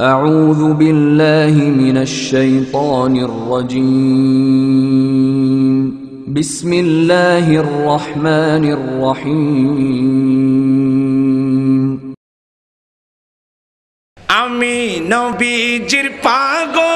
أعوذ بالله من الشيطان الرجيم بسم الله الرحمن الرحيم আমি নবীজির পাগল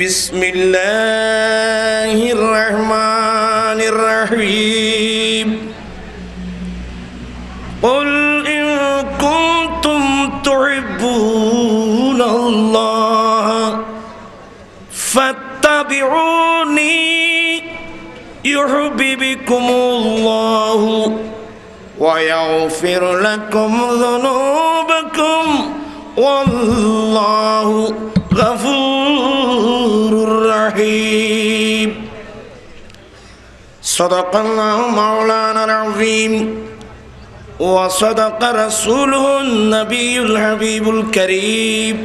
بسم الله الرحمن الرحيم. قل إن كنتم تحبون الله فاتبعوني يحببكم الله ويغفر لكم ذنوبكم والله غفور رحيم صدق الله مولانا العظيم. وصدق رسوله النبي الحبيب الكريم.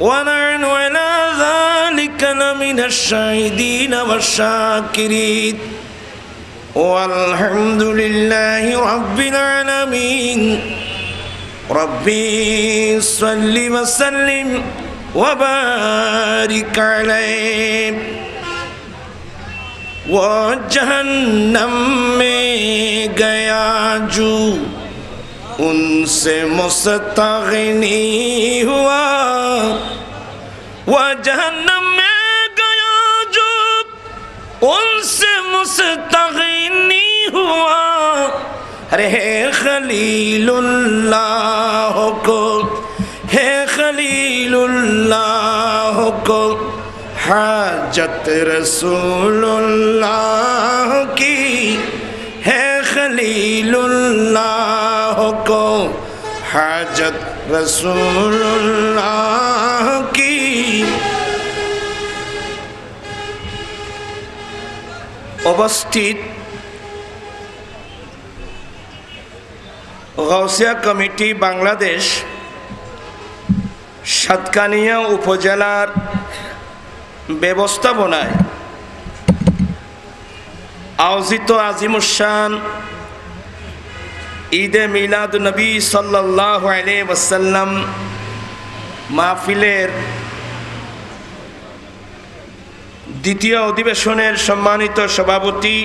ونحن على ذلك لمن الشاهدين والشاكرين. والحمد لله رب العالمين. ربي صل وسلم وبارك عليه. وہ جہنم میں گیا جو ان سے مستغنی ہوا. وہ جہنم میں گیا جو ان سے مستغنی ہوا. ارے خلیل اللہ کو ہے রসুল্লাহ হাজত রসুল্লাহ কি হে খলীল্লাহ হাজত রসুল্লাহ কি অবস্থিত গৌসিয়া কমিটি বাংলাদেশ সাতকানিয়া উপজেলার ব্যবস্থাপনায় আয়োজিত আজিমুসান ঈদে মিলাদ নবী সাল্লাহ মাহফিলের দ্বিতীয় অধিবেশনের সম্মানিত সভাপতি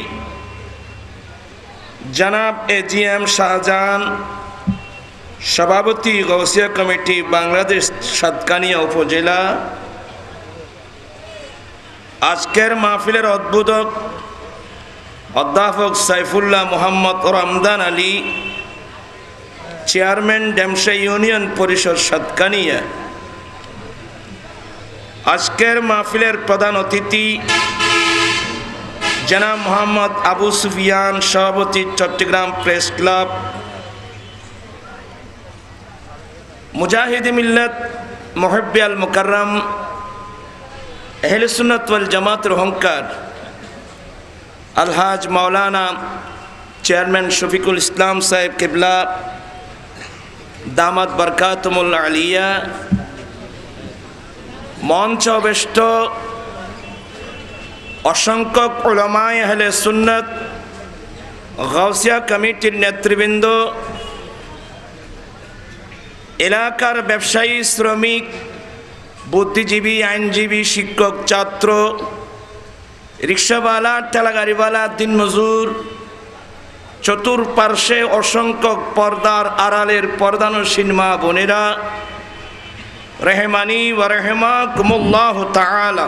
জনাব এ জি এম শাহজাহান সভাপতি গৌসিয়া কমিটি বাংলাদেশ সাতকানিয়া উপজেলা। আজকের মাহফিলের অদ্ভুতক অধ্যাপক সাইফুল্লাহ মোহাম্মদ রমদান আলী, চেয়ারম্যান ড্যামসা ইউনিয়ন পরিষদ সাতকানিয়া। আজকের মাহফিলের প্রধান অতিথি জনাব মোহাম্মদ আবু সুফিয়ান, সভাপতি চট্টগ্রাম প্রেস ক্লাব মুজাহিদ মিল্লত মোহব্বিয়াল মুকাররম আহলে সুন্নাত ওয়াল জামাতের অহংকার, আলহাজ মাওলানা চেয়ারম্যান শফিকুল ইসলাম সাহেব কেবলা, দামাত বরকাতমুল আলিয়া, মঞ্চ বেষ্ট অসংখ্য ওলামায় আহলে সুন্নত, গাউসিয়া কমিটির নেতৃবৃন্দ এলাকার ব্যবসায়ী, শ্রমিক, বুদ্ধিজীবী, আইনজীবী, শিক্ষক, ছাত্র, রিক্সাওয়ালা, ঠেলাগাড়িওয়ালা, দিনমজুর, চতুর্পার্শ্বে অসংখ্য পর্দার আড়ালের পর্দানসীন মা বোনেরা, রেহমানি ও রেহমা কুমুল্লাহ তালা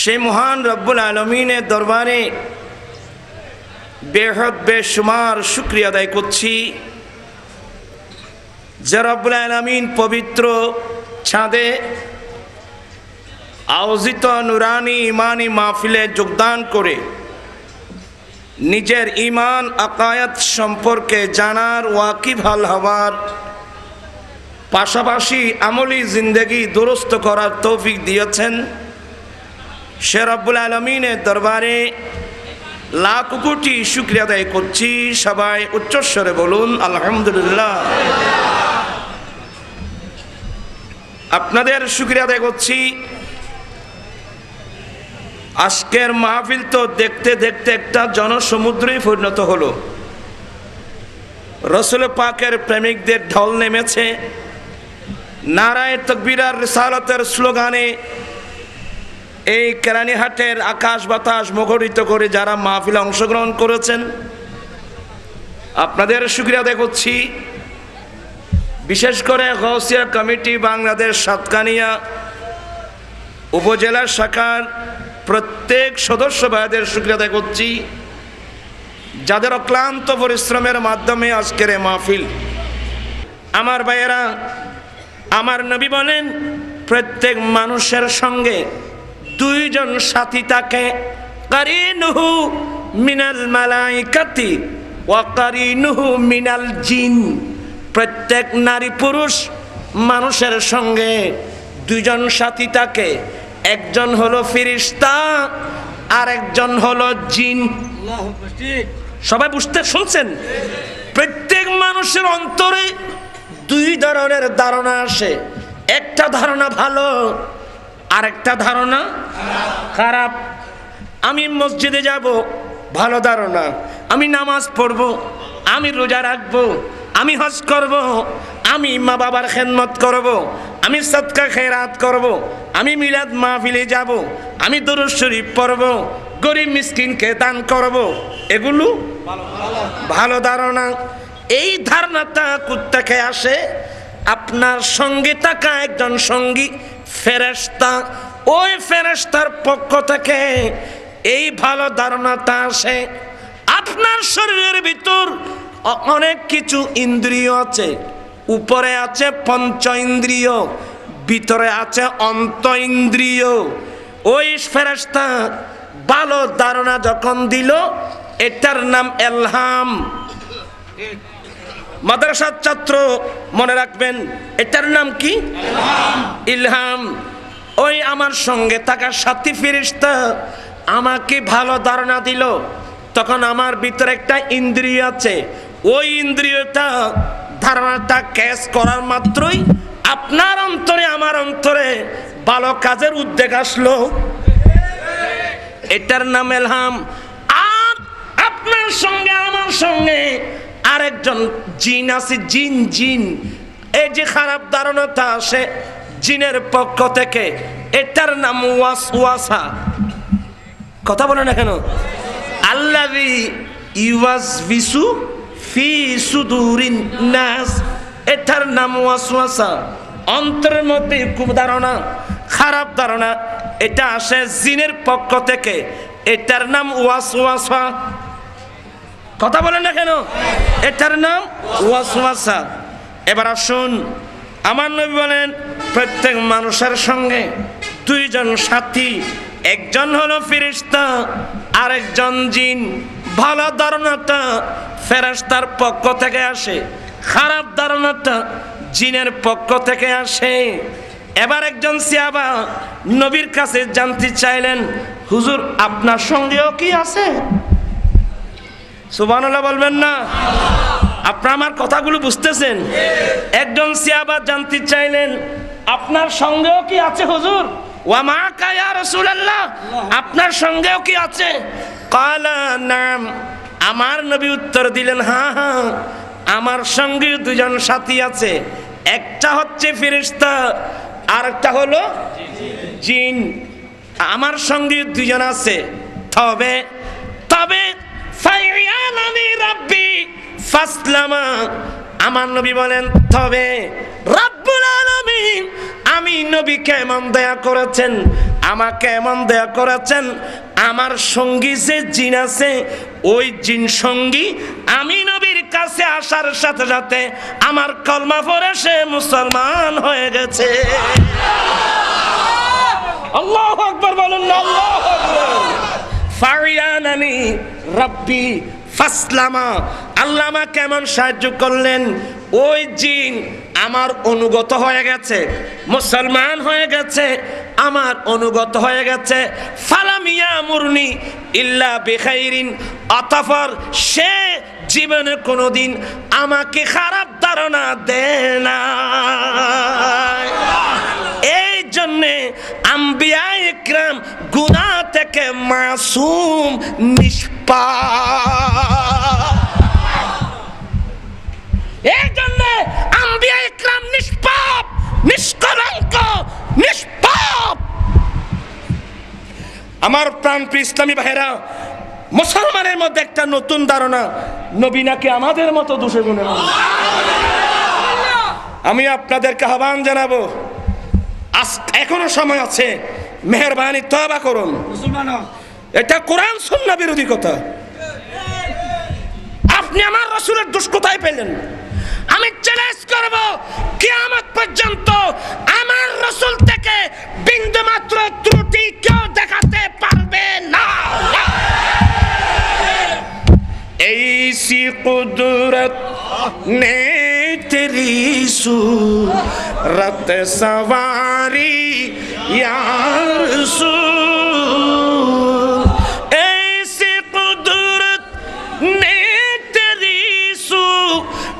সে মহান রব্বুল আলমিনের দরবারে বেহদ বেশুমার শুক্রিয়া আদায় করছি। যে রব্বুল আলমিন পবিত্র ছাদে আয়োজিত নুরানি ইমানি মাহফিলে যোগদান করে নিজের ইমান আকায়াত সম্পর্কে জানার ওয়াকিভাল হওয়ার পাশাপাশি আমলি জিন্দগি দুরস্ত করার তৌফিক দিয়েছেন। সে রব্বুল আলমিনের দরবারে লাখ কোটি শুক্রিয়া আদায় করছি। সবাই উচ্চস্বরে বলুন, আলহামদুলিল্লাহ। আপনাদের শুক্রিয়া আদায় করছি। আজকের মাহফিল তো দেখতে দেখতে একটা জনসমুদ্রেই পরিণত হলো। রসুল পাকের প্রেমিকদের ঢল নেমেছে। নারায় তকবিরার রিসালতের স্লোগানে এই কেরানীহাটের আকাশ বাতাস মুখরিত করে যারা মাহফিলে অংশগ্রহণ করেছেন, আপনাদের সুক্রিয়া দেখছি বিশেষ করে গৌসিয়া কমিটি বাংলাদেশ সাতকানিয়া উপজেলা শাখার প্রত্যেক সদস্য ভাইদের সুক্রিয়া করছি। যাদের অক্লান্ত পরিশ্রমের মাধ্যমে আজকের এ মাহফিল, আমার ভাইয়েরা, আমার নবী বলেন, প্রত্যেক মানুষের সঙ্গে দুইজন সাথী তাকে কারিনুহু মিনাল মালাইকাতি ওয়া কারিনুহু মিনাল জিন। প্রত্যেক নারী পুরুষ মানুষের সঙ্গে দুইজন সাথী তাকে একজন হলো ফিরিস্তা আর একজন হলো জিন। সবাই বুঝতে শুনছেন? প্রত্যেক মানুষের অন্তরে দুই ধরনের ধারণা আসে। একটা ধারণা ভালো আরেকটা ধারণা? খারাপ। আমি মসজিদে যাব, ভালো ধারণা। আমি নামাজ পড়ব, আমি রোজা রাখব, আমি হজ করব, আমি মা বাবার খেদমত করব, আমি সৎকা খেরাত করব, আমি মিলাদ মাহফিলে যাব, আমি দরুদ শরীফ পড়ব, গরিব মিসকিনকে দান করব। এগুলো ভালো ধারণা। এই ধারণাটা কুত্তাকে আসে, আপনার সঙ্গে থাকা একজন সঙ্গী ফেরেস্তা ওই ফেরেস্তার পক্ষ থেকে এই ভালো ধারণাটা আসে। আপনার শরীরের ভিতর অনেক কিছু ইন্দ্রিয় আছে। উপরে আছে পঞ্চ ইন্দ্রিয়, ভিতরে আছে অন্ত ইন্দ্রিয়। ওই ফেরেস্তা ভালো ধারণা যখন দিল, এটার নাম এলহাম। মাদ্রাসার ছাত্র মনে রাখবেন, এটার নাম কি? ইলহাম। ওই আমার সঙ্গে থাকা সাথী ফিরিস্তা আমাকে ভালো ধারণা দিল। তখন আমার ভিতরে একটা ইন্দ্রিয় আছে। ওই ইন্দ্রিয়টা ধারণাটা ক্যাচ করার মাত্রই আপনার অন্তরে, আমার অন্তরে ভালো কাজের উদ্যোগ আসলো। এটার নাম এলহাম আর আপনার সঙ্গে, আমার সঙ্গে আরেকজন জিন আছে, জিন জিন। এই যে খারাপ ধারণাটা আসে জিনের পক্ষ থেকে, এটার নাম ওয়াস, ওয়াসা। কথা বলে না কেন? আল্লাহি ইউয়াস বিসু ফি সুদুরিন নাস। এটার নাম ওয়াসওয়াসা অন্তরের মধ্যে ধারণা, খারাপ ধারণা। এটা আসে জিনের পক্ষ থেকে, এটার নাম ওয়াসওয়াসা কথা বলেন না কেন? এটার নাম ওয়াসওয়াসা। এবার আসুন, আমার নবী বলেন, প্রত্যেক মানুষের সঙ্গে দুইজন সাথী, একজন হলো ফিরিস্তা আরেকজন জিন। ভালো ধারণাটা ফেরেস্তার পক্ষ থেকে আসে, খারাপ ধারণাটা জিনের পক্ষ থেকে আসে। এবার একজন সিয়াবা নবীর কাছে জানতে চাইলেন, হুজুর, আপনার সঙ্গেও কি আছে? সুবহানাল্লাহ বলবেন না? আপনার আমার কথাগুলো বুঝতেছেন? একজন সিয়াবাদ জানতে চাইলেন, আপনার সঙ্গেও কি আছে হুজুর? ওয়ামা কায়া রাসূলুল্লাহ, আপনার সঙ্গেও কি আছে? কালা, নাম। আমার নবী উত্তর দিলেন হ্যাঁ হ্যাঁ আমার সঙ্গে দুজন সাথী আছে। একটা হচ্ছে ফেরেশতা আর একটা হলো জিন। আমার সঙ্গে দুজন আছে। তবে তবে আমার নবী বলেন, তবে রাব্বি নবীকে এমন দেয়া করেছেন, আমাকে এমন দেয়া করেছেন। আমার সঙ্গী যে জিন আছে, ওই জিন সঙ্গী আমি নবীর কাছে আসার সাথে সাথে আমার কলমা পরে সে মুসলমান হয়ে গেছে। আল্লাহ আকবর বলুন আল্লাহ আকবর। ফারিয়ানানি ফাসলামা। আল্লাহ আমাকে সাহায্য করলেন? ওই জিন আমার অনুগত হয়ে গেছে, মুসলমান হয়ে গেছে, আমার অনুগত হয়ে গেছে। ফালামিয়া মুরনি ইল্লা বেখাইরিন। অতফর সে জীবনে কোনোদিন আমাকে খারাপ ধারণা দেয় না জন্যে আম্বিয়া ইকরাম গুনাহ থেকে মাসুম নিষ্পা এই জন্যে আম্বিয়া নিষ্পাপ, নিষ্কলঙ্ক, নিষ্পাপ। আমার প্রাণ ইসলামী ভাইরা মুসলমানের মধ্যে একটা নতুন ধারণা, নবী নাকি আমাদের মতো দোষে গুণে আমি আপনাদেরকে আহ্বান জানাব আজ এখনও সময় আছে। মেহরবানি তবা করুন। এটা কোরআন সুন্না বিরোধী কথা। আপনি আমার রসুলের দোষ কোথায় পেলেন। আমি চ্যালেঞ্জ করব কিয়ামত পর্যন্ত আমার রসুল থেকে বিন্দু মাত্র ত্রুটি কেউ দেখাতে পারবে না। تیری سو رت سواری یار سو ایسی قدرت نے تیری سو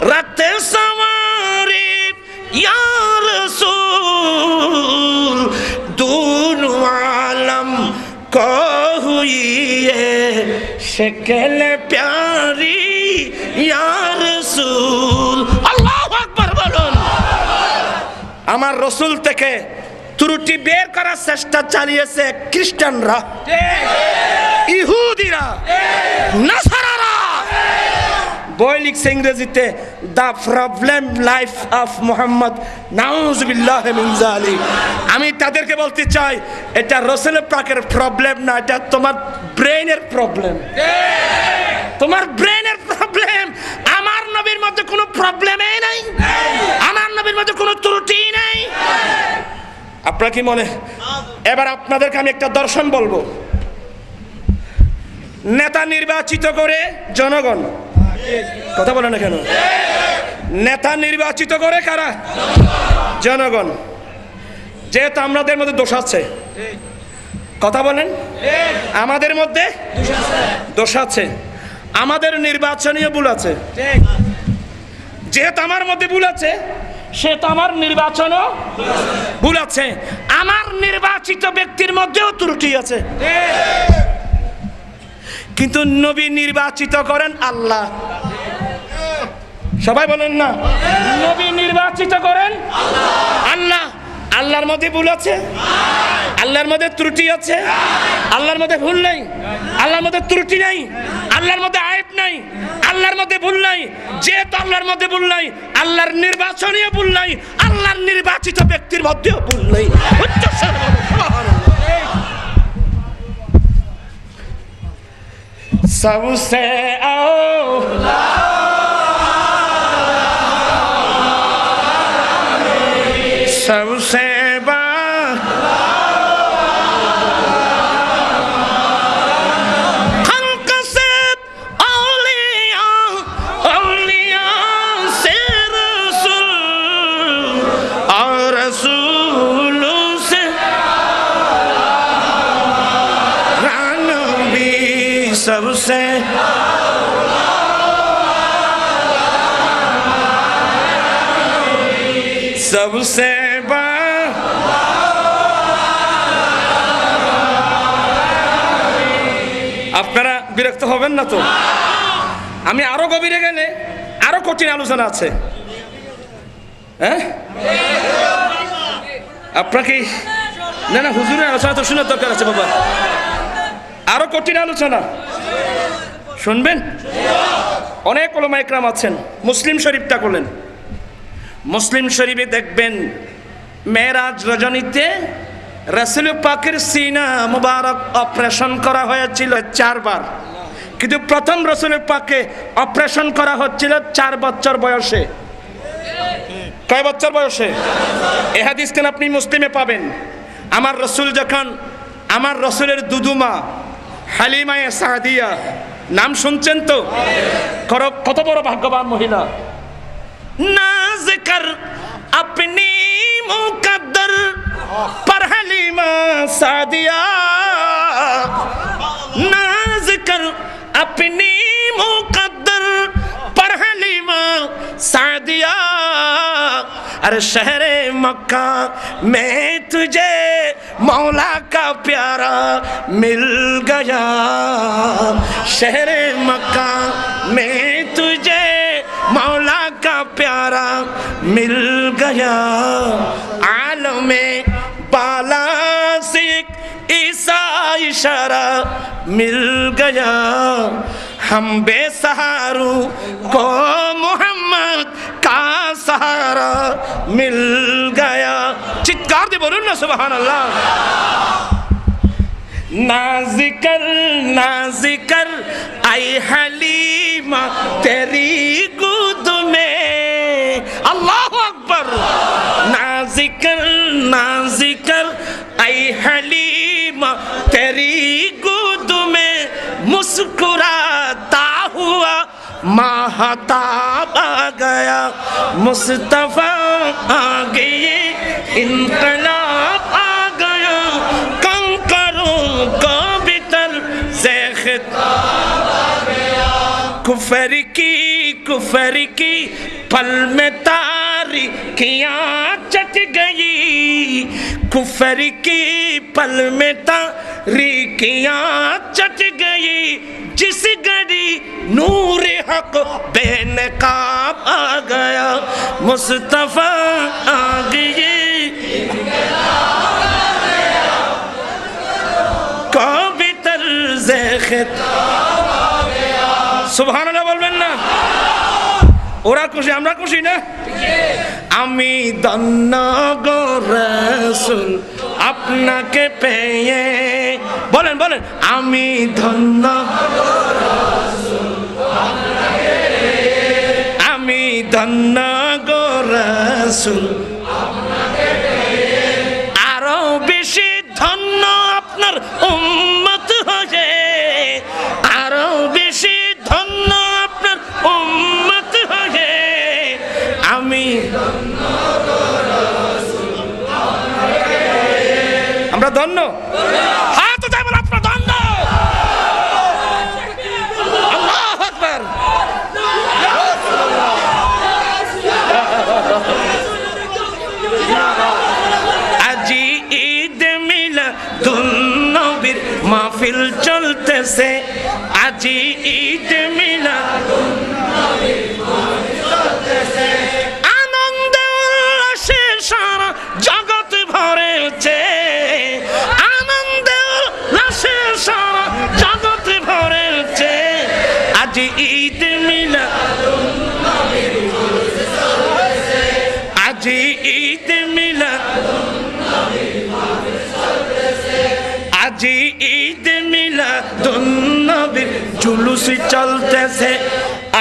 رت سواری یار سو دون عالم کو ہوئی ہے شکل پیار۔ আমার রসুল থেকে ত্রুটি বের করার চেষ্টা চালিয়েছে খ্রিস্টানরা। ইহুদিরা। বই লিখছে ইংরেজিতে, the problem life of Mohammad আমি তাদেরকে বলতে চাই, এটা রসুল পাকের প্রবলেম না, এটা তোমার ব্রেনের প্রবলেম। তোমার ব্রেনের প্রবলেম। আমার নবীর মধ্যে কোনো প্রবলেমই নাই। আমার নবীর মধ্যে কোনো ত্রুটি আপনার কি মনে? এবার আপনাদেরকে আমি একটা দর্শন বলব। নেতা নির্বাচিত করে জনগণ। কথা বলে না কেন? নেতা নির্বাচিত করে কারা? জনগণ। যেহেতু আমাদের মধ্যে দোষ আছে। কথা বলেন। আমাদের মধ্যে দোষ আছে। আমাদের নির্বাচনীয় ভুল আছে। যেহেতু আমার মধ্যে ভুল আছে সেহেতু আমার নির্বাচনও ভুল আছে আমার নির্বাচিত ব্যক্তির মধ্যেও ত্রুটি আছে। কিন্তু নবী নির্বাচিত করেন আল্লাহ। সবাই বলেন না। নবী নির্বাচিত করেন আল্লাহ। আল্লাহর মধ্যে ভুল আছে? আল্লাহর মধ্যে ত্রুটি আছে? আল্লাহর মধ্যে ভুল নাই? আল্লাহর মধ্যে ত্রুটি নাই? আল্লাহর মধ্যে আয়েব নাই? আল্লাহর মধ্যে ভুল নাই? যেহেতু আল্লাহর মধ্যে ভুল নাই আল্লাহর নির্বাচনীয় ভুল নাই আল্লাহর নির্বাচিত ব্যক্তির মধ্যেও ভুল নাই। উচ্চস্বরে বলো, سب سے سب سے سب سے হবেন না তো? আমি আরও গভীরে গেলে আরও কঠিন আলোচনা আছে। হ্যাঁ? আপনার না না, হুজুরের আলোচনা তো শোনার দরকার আছে বাবা। আরও কঠিন আলোচনা। শুনবেন? অনেক ওলামা আছেন, মুসলিম শরীফটা করলেন। মুসলিম শরীফে দেখবেন মেরাজ রজনীতে রসুল পাকের সিনা মুবারক অপারেশন করা হয়েছিল চারবার। কিন্তু প্রথম রসুলের পাকে অপারেশন করা হচ্ছিল চার বছর বয়সে। কয় বছর বয়সে? এহাদিস কেন আপনি মুসলিমে পাবেন? আমার রসুল যখন আমার রসুলের দুদুমা হালিমায়ে সাহাদিয়া নাম শুনছেন তো? কত বড় ভাগ্যবান মহিলা। না আপনি মুকদ্দর পর হালিমা সাদিয়া। না اپنی مقدر پر حلیم سعدیا ارے شہر مکہ میں تجھے مولا کا پیارا مل گیا۔ شہر مکہ میں تجھے مولا کا پیارا مل گیا۔ عالم میں इशारा मिल गया हम बेसहारू को मोहम्मद का सहारा मिल गया चित्कार दे बोलून ना सुबहान अल्लाह नाजिकर नाजिकर आई हलीमा तेरी गोद ماں، تیری گود میں مسکراتا ہوا ماہ تاب آ گیا۔ مصطفیٰ آ گئی، انقلاب آ گیا۔ کنکروں کو بتر سے خطاب کفر کی کفر کی پل میں تاب تاریخیاں چٹ گئی۔ کفر کی پل میں تاریخیاں چٹ گئی۔ جس گڑی نور حق بے نقاب آ گیا۔ مصطفیٰ آ گئی۔ کو طرز خطاب سبحان اللہ بول بلنا ওরা খুশি, আমরা খুশি না? আমি ধন্য আপনাকে পেয়ে। বলেন বলেন, আমি ধন্য আমি ধন্য গো আরও বেশি ধন্য আপনার উম্মত হয়ে। আমি আমরা ধন্য। হাত আজি ঈদ মিলা নবীর মাহফিল চলতেছে। আজি জুলুস চলতেছে।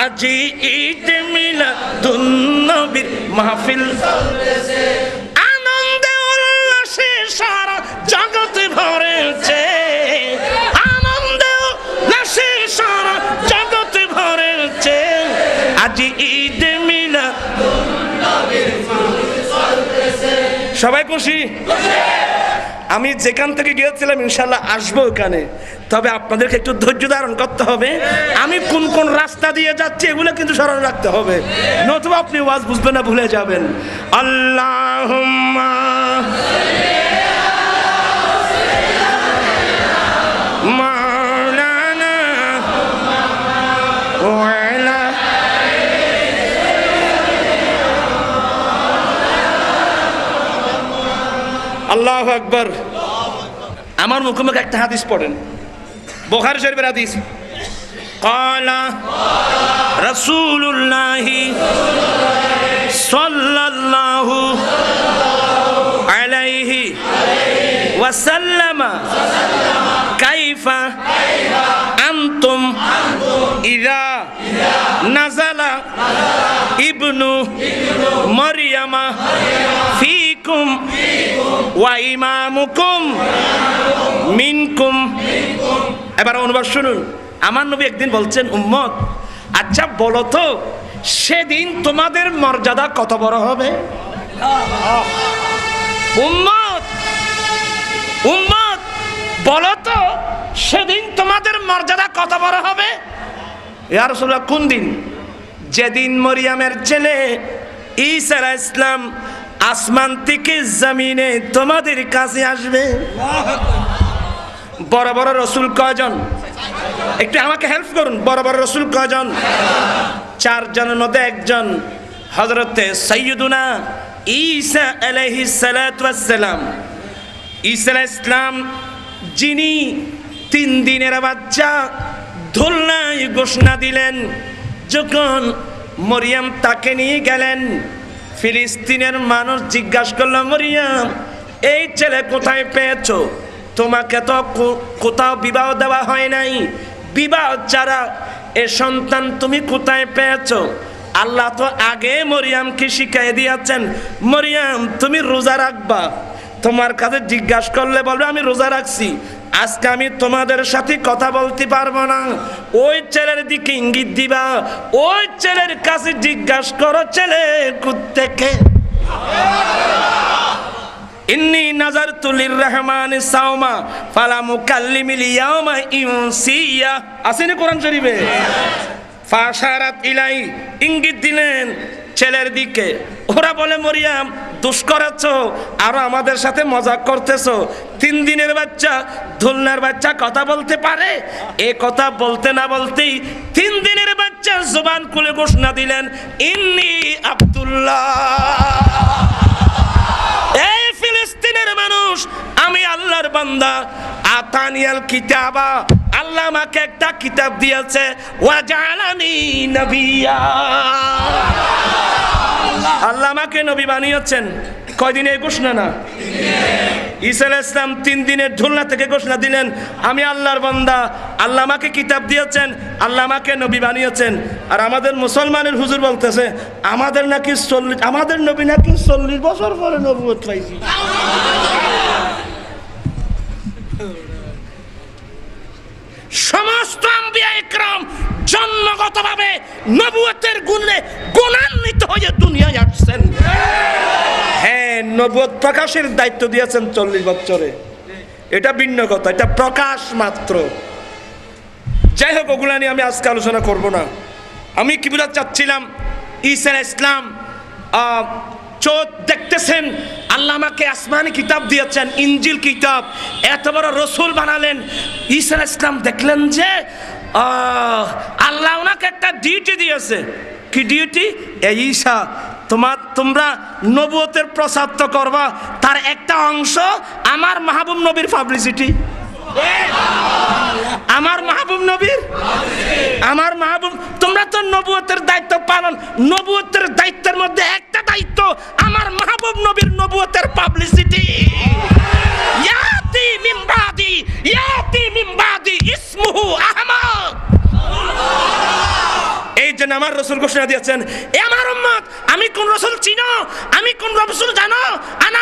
আজি ঈদ মিলা দুন্নবীর মাহফিল। আনন্দে উল্লাসে সারা জগৎ ভরেছে। আনন্দে উল্লাসে সারা জগৎ ভরেছে। আজি ঈদ মিলা সবাই খুশি? আমি যেখান থেকে গিয়েছিলাম, ইনশাল্লাহ আসব ওখানে। তবে আপনাদেরকে একটু ধৈর্য ধারণ করতে হবে। আমি কোন কোন রাস্তা দিয়ে যাচ্ছি, এগুলো কিন্তু স্মরণ রাখতে হবে। নতুবা আপনি ওয়াজ বুঝবেন না, ভুলে যাবেন। আল্লাহ আল্লাহ আকবর। আমার মুখোমুখি একটা হাদিস পড়েন। বোখারি শরীফের হাদিস قال رسول الله صلى الله ওয়াসাল্লামা কাইফা আনতুম ইরা নাজালা ইবনু মরিয়ামা ফিকুম ওয়া ইমামুকুম মিনকুম এবার অনুবাদ শুনুন। আমার নবী একদিন বলছেন, উম্মত আচ্ছা বলো তো, সেদিন তোমাদের মর্যাদা কত বড় হবে? উম্মত উম্মত, বলো তো, সেদিন তোমাদের মর্যাদা কত বড় হবে? ইয়া কোন দিন? যেদিন মরিয়ামের ছেলে ঈসা ইসলাম আসমান থেকে জমিনে তোমাদের কাছে আসবে। বড় বড় রসুল কয়জন? একটু আমাকে হেল্প করুন, বড় বড় রসুল কয়জন? চারজনের মধ্যে একজন হজরতে সৈয়দুনা ঈসা ওয়াস সালাম। ঈসা ইসলাম যিনি তিন দিনের বাচ্চা ধুলনায় ঘোষণা দিলেন, যখন মরিয়াম তাকে নিয়ে গেলেন, ফিলিস্তিনের মানুষ জিজ্ঞাসা করল, মরিয়াম, এই ছেলে কোথায় পেয়েছ? তোমাকে তো কোথাও বিবাহ দেওয়া হয় নাই। বিবাহ ছাড়া এ সন্তান তুমি কোথায় পেয়েছ? আল্লাহ তো আগে মরিয়ামকে শিখাই দিয়েছেন, মরিয়াম, তুমি রোজা রাখবা। তোমার কাছে জিজ্ঞাসা করলে বলবে, আমি রোজা রাখছি। আজকে আমি তোমাদের সাথে কথা বলতে পারব না। ওই ছেলের দিকে ইঙ্গিত দিবা। ওই ছেলের কাছে জিজ্ঞাসা করো, ছেলে কুত্তেকে ইন্নি নাজার তুলির রহমান সাওমা ফালা মুকাল্লিমিল ইয়াউমা ইনসিয়া আসেনি কোরআন শরীফে? ফাশারাত ইলাই ইঙ্গিত দিলেন ছেলের দিকে। ওরা বলে, মরিয়াম দুষ করাচ্ছ আরও আমাদের সাথে মজা করতেছো। তিন দিনের বাচ্চা, ধুলনার বাচ্চা কথা বলতে পারে? এ কথা বলতে না বলতেই তিন দিনের বাচ্চা জবান খুলে ঘোষণা দিলেন, ইন্নি আব্দুল্লাহ। মানুষ, আমি আল্লাহর বান্দা। আতানিয়াল কিতাবা, আল্লাহ আমাকে একটা কিতাব দিয়েছে, ওয়াজালানি নবিয়া। আল্লাহ আমাকে নবী বানিয়েছেন। কয়দিন এই ঘোষণা না? ঈসা ইসলাম তিন দিনের ঝুলনা থেকে ঘোষণা দিলেন, আমি আল্লাহর বান্দা, আল্লাহ আমাকে কিতাব দিয়েছেন, আল্লাহ আমাকে নবী বানিয়েছেন। আর আমাদের মুসলমানের হুজুর বলতেছে, আমাদের নাকি চল্লিশ, আমাদের নবী নাকি চল্লিশ বছর পরে নবুত পাইছি। সমস্ত আম্বিয়া একরাম জন্মগতভাবে গুণে গুণান্বিত হয়ে দুনিয়ায় আসছেন। হ্যাঁ নবুয়ত প্রকাশের দায়িত্ব দিয়েছেন চল্লিশ বছরে। এটা ভিন্ন কথা, এটা প্রকাশ মাত্র। যাই হোক, ওগুলা নিয়ে আমি আজকে আলোচনা করব না। আমি কি বোঝাতে চাচ্ছিলাম আলাইহিস ইসলাম চোখ দেখতেছেন, আল্লাহ আমাকে আসমানি কিতাব দিয়েছেন, ইঞ্জিল কিতাব। এত বড় রসুল বানালেন। ঈসা ইসলাম দেখলেন যে আল্লাহ ওনাকে একটা ডিউটি দিয়েছে। কি ডিউটি? এই ঈশা, তোমার, তোমরা নবুয়তের তো করবা, তার একটা অংশ আমার মাহবুব নবীর পাবলিসিটি আমার মাহবুব নবীর আমার মাহবুব, তোমরা তো নবুয়তের দায়িত্ব পালন, নবুয়তের দায়িত্বের মধ্যে একটা দায়িত্ব, আমার মাহবুব নবীর নবুয়তের পাবলিসিটি ইয়াতি এই জন্য আমার রসুল ঘোষণা দিয়েছেন, এ আমার আমি কোন রসুল চিনো? আমি কোন রসুল জানো? আনা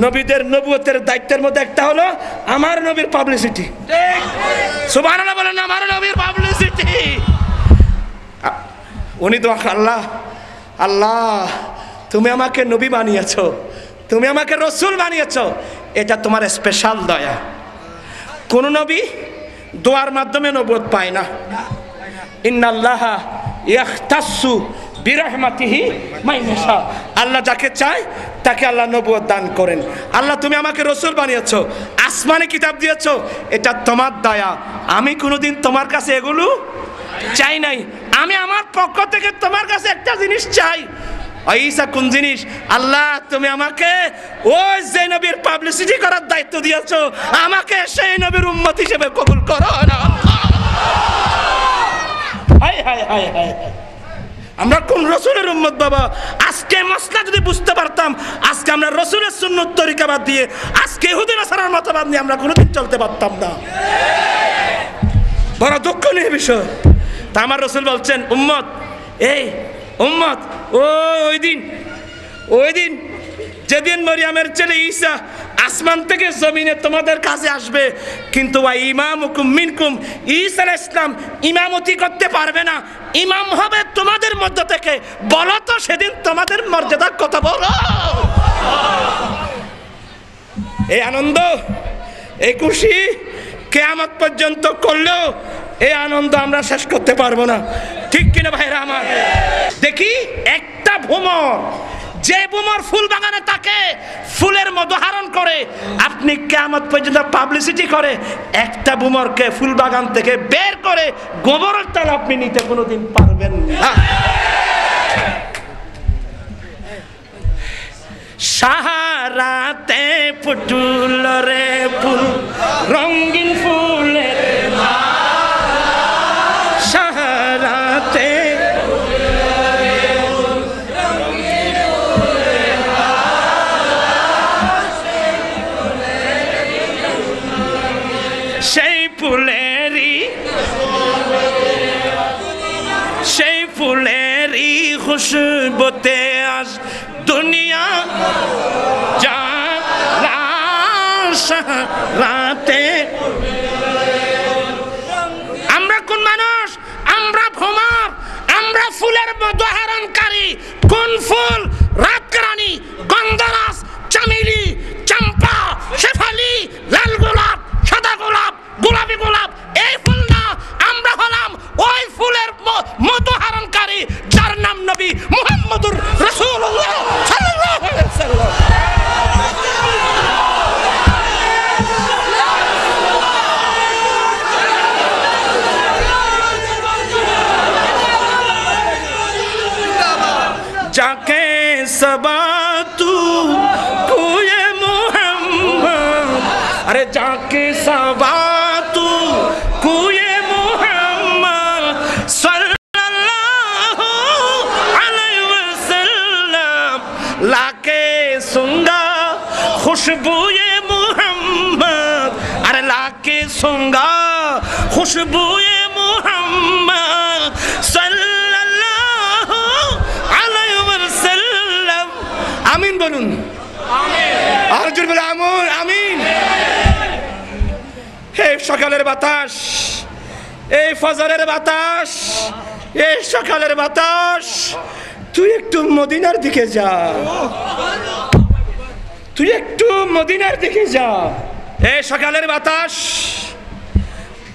নবীদের নবুয়তের দায়িত্বের মধ্যে একটা হলো আমার নবীর পাবলিসিটি বলেন আমার নবীর পাবলিসিটি উনি তো আল্লাহ আল্লাহ তুমি আমাকে নবী বানিয়েছ তুমি আমাকে রসুল বানিয়েছ এটা তোমার স্পেশাল দয়া। কোন নবী দোয়ার মাধ্যমে নবুয়ত পায় না। ইন্নাল্লাহ ইয়াখতাসু বিরহমাতিহি মাইনাশা আল্লাহ যাকে চায়, তাকে আল্লাহ নবুয়ত দান করেন। আল্লাহ তুমি আমাকে রসুল বানিয়েছো, আসমানে কিতাব দিয়েছ, এটা তোমার দয়া। আমি কোনোদিন তোমার কাছে এগুলো চাই নাই। আমি আমার পক্ষ থেকে তোমার কাছে একটা জিনিস চাই। ঈসা কোন জিনিস? আল্লাহ, তুমি আমাকে ওই যে নবীর পাবলিসিটি করার দায়িত্ব দিয়েছ, আমাকে সেই নবীর উম্মত হিসেবে কবুল করো না। হায় হায় হায় হায়। আমরা কোন রসুলের উম্মত বাবা? আজকে মশলা যদি বুঝতে পারতাম, আজকে আমরা রসুলের সুন্নত তরিকাবাদ দিয়ে, আজকে হুদিন আসার মতবাদ নিয়ে আমরা কোনোদিন চলতে পারতাম না। বড় দুঃখ নিয়ে বিষয়। তা আমার রসুল বলছেন, উম্মত, এই উম্মত, ও ওই দিন ওই দিন যেদিন মরিয়ামের ছেলে ঈসা আসমান থেকে জমিনে তোমাদের কাছে আসবে, কিন্তু ওয়া ইমাম হুকুম মিনকুম ঈসা ইসলাম ইমামতি করতে পারবে না। ইমাম হবে তোমাদের মধ্য থেকে, বলো তো সেদিন তোমাদের মর্যাদার কথা বলো এই আনন্দ এই খুশি, কেয়ামত পর্যন্ত করলেও এই আনন্দ আমরা শেষ করতে পারব না। ঠিক কিনা ভাইরা আমার? দেখি, একটা ভ্রমর যে ভ্রমর ফুল বাগানে তাকে ফুলের মতো হারণ করে, আপনি কেমন পর্যন্ত পাবলিসিটি করে, একটা বুমরকে ফুল বাগান থেকে বের করে গোবরের তাল আপনি নিতে কোনোদিন পারবেন না। সাহারাতে ফুটুল রে ফুল, রঙিন ফুলের খুশবুতে আস দুনিয়া রাতে আমরা কোন মানুষ? আমরা ভ্রমর আমরা ফুলের মতো হারণকারী কোন ফুল? রাত রানী গন্ধরাস চামেলি, চম্পা, শেফালি, লাল গোলাপ, সাদা গোলাপ, গোলাপি গোলাপ। এই ফুল না, আমরা হলাম ওই ফুলের মতো হারণকারী যার নাম নবী মুহাম্মদুর রাসূলুল্লাহ যাকে সবা কুয়ে মোহাম্মদ আরে যাকে সবা সুঙ্গা খুশবুয়ে মোহাম্মদ। আরে লাকে সুঙ্গা খুশবুয়ে মোহাম্মদ। সাল্লাল্লাহু আলাইহি ওয়াসাল্লাম। আমিন বলুন। আর জোর বলে আমন আমিন। হে সকালের বাতাস এই ফজরের বাতাস এই সকালের বাতাস তুই একটু মদিনার দিকে যা। তুই একটু মদিনার দিকে যা। এ সকালের বাতাস।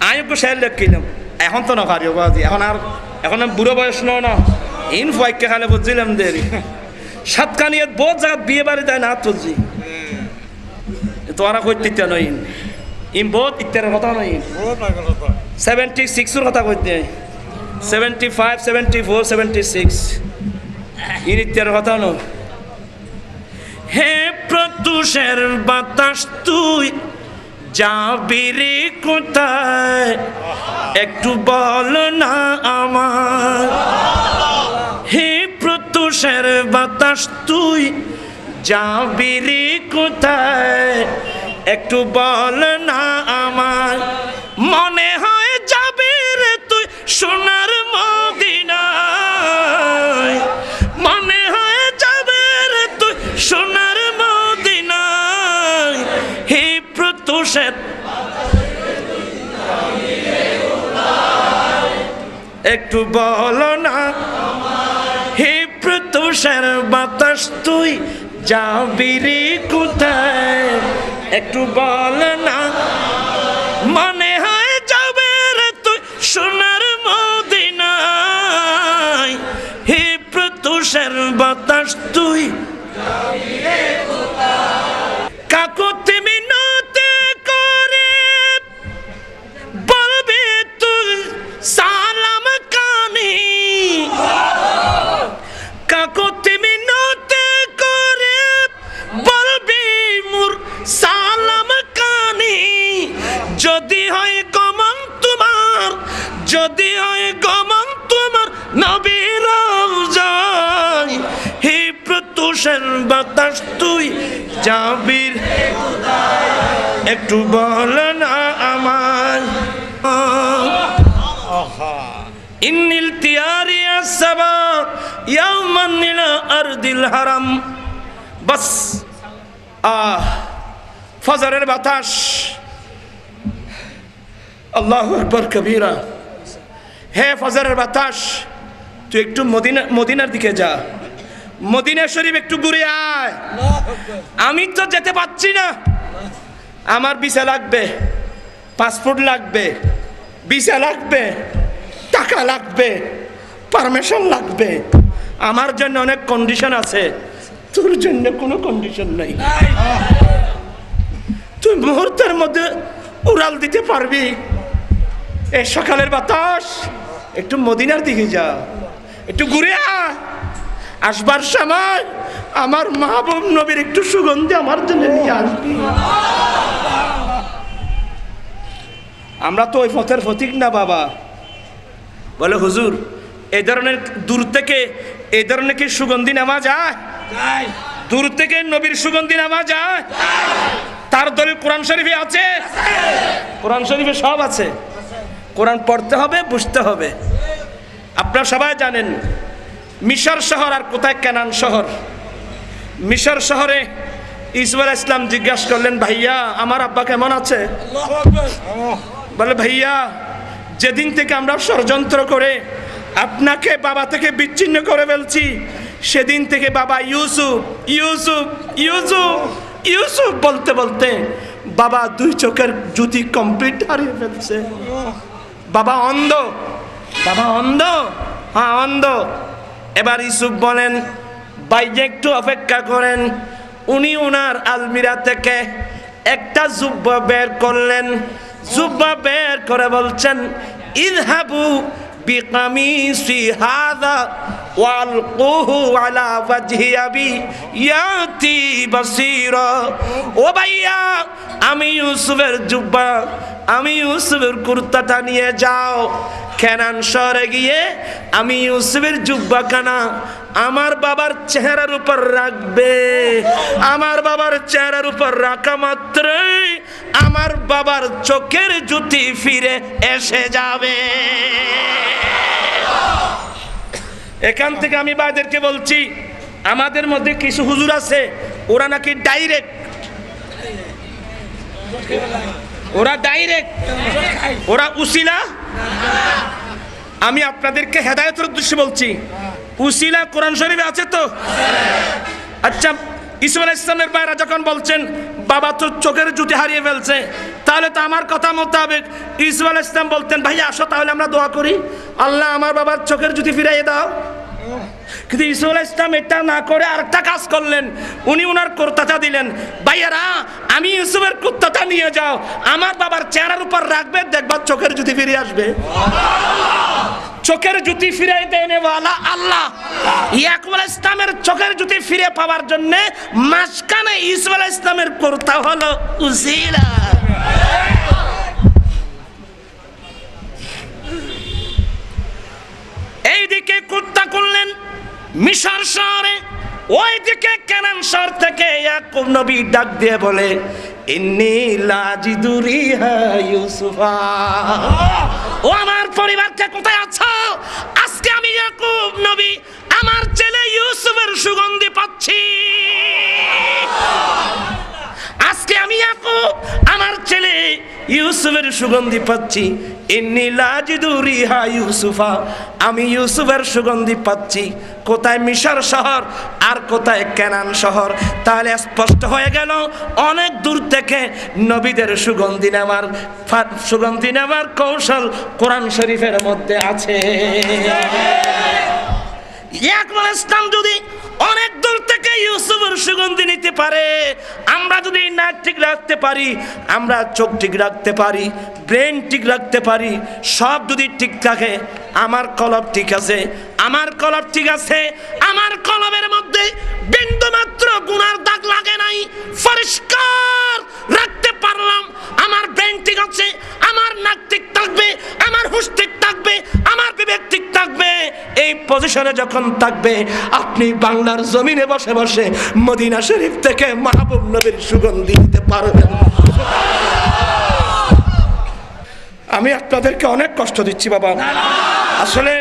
আমি একটু শেয়ার লিখলাম এখন তো না পারি বাজি এখন আর এখন বুড়ো বয়স নয় না। ইন ফাইকে খালে বুঝছিলাম দেরি। সাতকানিয়াত বহুত জায়গা বিয়ে বাড়ি দেয় না তুলছি। তোরা কই তিত্তা নই ইন। বহুত ইত্যার কথা নই সেভেন্টি সিক্সের কথা। কইতে seventy five seventy four seventy six in ইত্যার কথা ন হে প্রত্যুষের বাতাস তুই যাবি রে কোথায়? একটু বল না আমার। হে প্রত্যুষের বাতাস তুই যাবি রে কোথায়? একটু বল না আমার। মনে হয় যাবি রে তুই সোনার একটু বল না। হে প্রতুষার বাতাস, তুই যাবি রে কোথায়? একটু বল না। মনে হয় যাবে রে তুই সোনার মদিনায়। হে প্রতুষার বাতাস, তুই কাকু ফজরের বাতাস। আল্লাহু আকবার কবীরা। হে ফজরের বাতাস, তুই একটু মদিনা, মদিনার দিকে যা। মদিনা শরীফ একটু ঘুরে আয়। আমি তো যেতে পারছি না। আমার ভিসা লাগবে, পাসপোর্ট লাগবে, ভিসা লাগবে, টাকা লাগবে, পারমিশন লাগবে। আমার জন্য অনেক কন্ডিশন আছে। তোর জন্য কোনো কন্ডিশন নাই। তুই মুহূর্তের মধ্যে উড়াল দিতে পারবি। এই সকালের বাতাস একটু মদিনার দিকে যা একটু ঘুরে আয়। আসবার সময় আমার মাহবুব নবীর একটু সুগন্ধি আমার জন্য নিয়ে আসবি। আমরা তো ওই পথের ফতিক না বাবা। বলে হুজুর এই ধরনের দূর থেকে এই ধরনের কি সুগন্ধি নেওয়া যায়? দূর থেকে নবীর সুগন্ধি নেওয়া যায়। তার দলিল কোরআন শরীফে আছে? কোরআন শরীফে সব আছে। কোরআন পড়তে হবে, বুঝতে হবে। আপনারা সবাই জানেন, মিশর শহর আর কোথায় কেনান শহর? মিশর শহরে ইসমাইল ইসলাম জিজ্ঞাসা করলেন, ভাইয়া, আমার আব্বা কেমন আছে? বলে, ভাইয়া, যেদিন থেকে আমরা ষড়যন্ত্র করে আপনাকে বাবা থেকে বিচ্ছিন্ন করে ফেলছি, সেদিন থেকে বাবা ইউসুফ ইউসুফ ইউসুফ ইউসুফ বলতে বলতে বাবা দুই চোখের জুতি কমপ্লিট হারিয়ে ফেলছে। বাবা অন্ধ বাবা অন্ধ হ্যাঁ অন্ধ। এবার ইউসুফ বলেন বাইরে একটু অপেক্ষা করেন, উনি উনার আলমিরা থেকে একটা জুব্বা বের করলেন। জুব্বা বের করে বলছেন ইদহাবু বিকামিসি হাদা ওয়ালকুহু আলা ওয়াজহি আবি ইয়াতি বাসীরা ও ভাইয়া আমি ইউসুফের জুব্বা আমি ইউসুফের কুর্তাটা নিয়ে যাও কেনান শহরে গিয়ে আমি ইউসুফের জুব্বা কানা, আমার বাবার চেহারার উপর রাখবে। আমার বাবার চেহারার উপর রাখা মাত্রই আমার বাবার চোখের জুতি ফিরে এসে যাবে। এখান থেকে আমি বাদেরকে বলছি, আমাদের মধ্যে কিছু হুজুর আছে, ওরা নাকি ডাইরেক্ট ওরা ডাইরেক্ট ওরা উসিলা। আমি আপনাদেরকে হেদায়তের উদ্দেশ্যে বলছি, উসিলা কোরআন শরীফে আছে তো? আচ্ছা ইসমাইল ইসলামের বাইরা যখন বলছেন, বাবা তো চোখের জুটি হারিয়ে ফেলছে তাহলে তো আমার কথা মোতাবেক ইসমাইল ইসলাম বলতেন ভাই আসো তাহলে আমরা দোয়া করি। আল্লাহ আমার বাবার চোখের জুটি ফিরাইয়ে দাও। কিন্তু ইসমাইল ইসলাম এটা না করে আরেকটা কাজ করলেন, উনি উনার কুর্তাটা দিলেন, ভাইয়ারা, আমি ইউসুফের কুর্তাটা নিয়ে যাও, আমার বাবার চেহারার উপর রাখবে দেখবার চোখের জুতি ফিরে আসবে। চোখের জুতি ফিরে দেনে আল্লাহ। ইয়াকুব ইসলামের চোখের জুতি ফিরে পাওয়ার জন্য মাঝখানে ইসমাইল ইসলামের কর্তা হলো উসিলা এইদিকে কুর্তা করলেন, মিশর শহরে ওইদিকে কেনান শহর থেকে ইয়াকুব নবী ডাক দিয়ে বলে ও আমার পরিবারকে কোথায় আছো? আজকে আমি আমার ছেলে ইউসুফের সুগন্ধি পাচ্ছি। আজকে আমি ইয়াকুব, আমার ছেলে ইউসুফের সুগন্ধি পাচ্ছি। ইন্নি লাজিদু রিহা ইউসুফা, আমি ইউসুফের সুগন্ধি পাচ্ছি। কোথায় মিশর শহর আর কোথায় কেনান শহর? তাহলে স্পষ্ট হয়ে গেল, অনেক দূর থেকে নবীদের সুগন্ধি নেওয়ার সুগন্ধি নেওয়ার কৌশল কোরআন শরীফের মধ্যে আছে। ইয়াকুব ইসলাম যদি অনেক দূর থেকে ইউসুফের সুগন্ধি নিতে পারে, আমরা যদি নাক ঠিক রাখতে পারি, আমরা চোখ ঠিক রাখতে পারি, ব্রেন ঠিক রাখতে পারি, সব যদি ঠিক থাকে, আমার কলব ঠিক আছে, আমার কলব ঠিক আছে, আমার কলবের মধ্যে বিন্দু মাত্র গুনার দাগ লাগে নাই, পরিষ্কার রাখতে পারলাম, আমার ব্রেন ঠিক আছে, আমার নাক ঠিক থাকবে, আমার হুশ ঠিক থাকবে, আমার বিবেক ঠিক থাকবে। এই পজিশনে যখন থাকবে, আপনি বাংলার জমিনে বসে বসে মদিনা শরীফ থেকে মাহবুব নবীর সুগন্ধি দিতে পারবেন। আমি আপনাদেরকে অনেক কষ্ট দিচ্ছি, বাবা। আসলে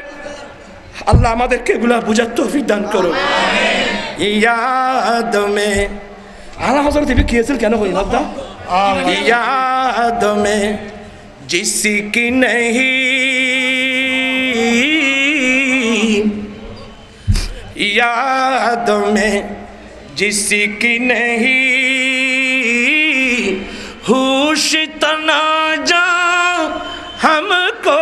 আল্লাহ আমাদেরকে এগুলা বুঝার তৌফিক দান করুন। ইয়াদ মে আলা হজরত কিয়েছিল কেন হই یاد میں جس کی نہیں۔ یاد میں جس کی نہیں۔ ہوش تنا جا ہم کو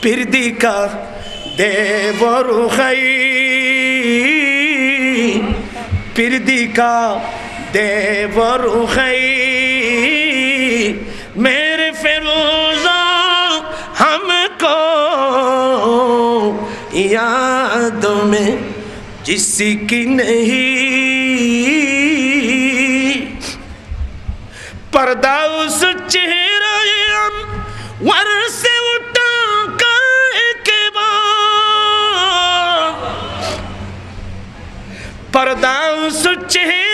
پھر کا دے وہ رخی پھر دکھا دے وہ میرے فیروزہ، ہم کو یاد میں جس کی نہیں۔ پردہ اس چہرہ ور سے اٹھا کر کے بعد پردہ اس چہرہ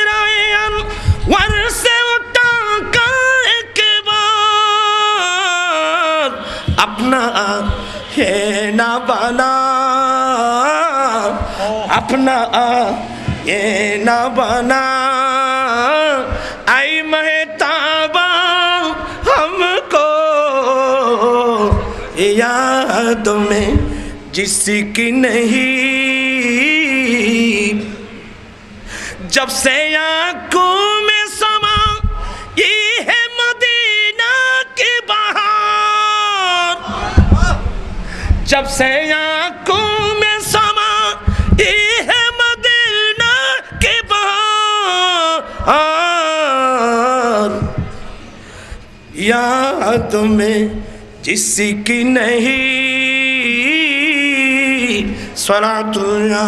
اپنا یہ نہ بنا۔ آئی مہتابہ ہم کو یاد میں جس کی نہیں۔ جب سے آنکھوں میں سما، یہ ہے مدینہ کی بہار۔ جب سے آنکھوں میں سما याद में जिसकी नहीं स्वरातुल्ला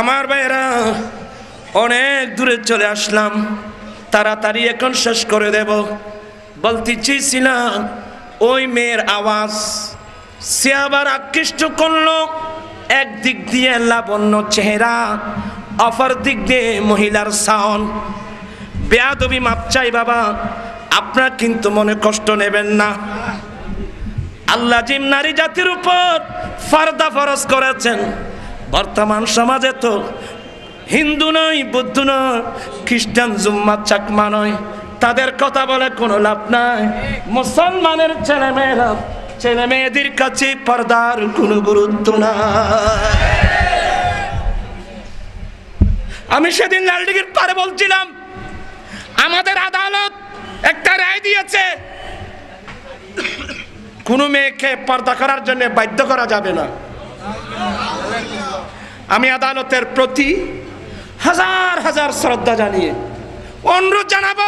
আমার ভাইরা অনেক দূরে চলে আসলাম তাড়াতাড়ি এখন শেষ করে দেব বলতে চেয়েছিলাম ওই মেয়ের আওয়াজ সে আবার আকৃষ্ট করলো একদিক দিয়ে লাবণ্য চেহারা, অপর দিক দিয়ে মহিলার সাউন্ড বেয়াদবি মাপ চাই বাবা, আপনার কিন্তু মনে কষ্ট নেবেন না। আল্লাহ জিম নারী জাতির উপর ফারদা ফরজ করেছেন। বর্তমান সমাজে তো হিন্দু নয়, বৌদ্ধ নয়, খ্রিস্টান, জুম্মা, চাকমা নয়। তাদের কথা বলে কোনো লাভ নাই। মুসলমানের ছেলে মেয়েরা ছেলে মেয়েদের কাছে পর্দার কোনো গুরুত্ব না আমি সেদিন লালডিগির পারে বলছিলাম, আমাদের আদালত একটা রায় দিয়েছে, কোনো মেয়েকে পর্দা করার জন্য বাধ্য করা যাবে না। আমি আদালতের প্রতি হাজার হাজার শ্রদ্ধা জানিয়ে অনুরোধ জানাব,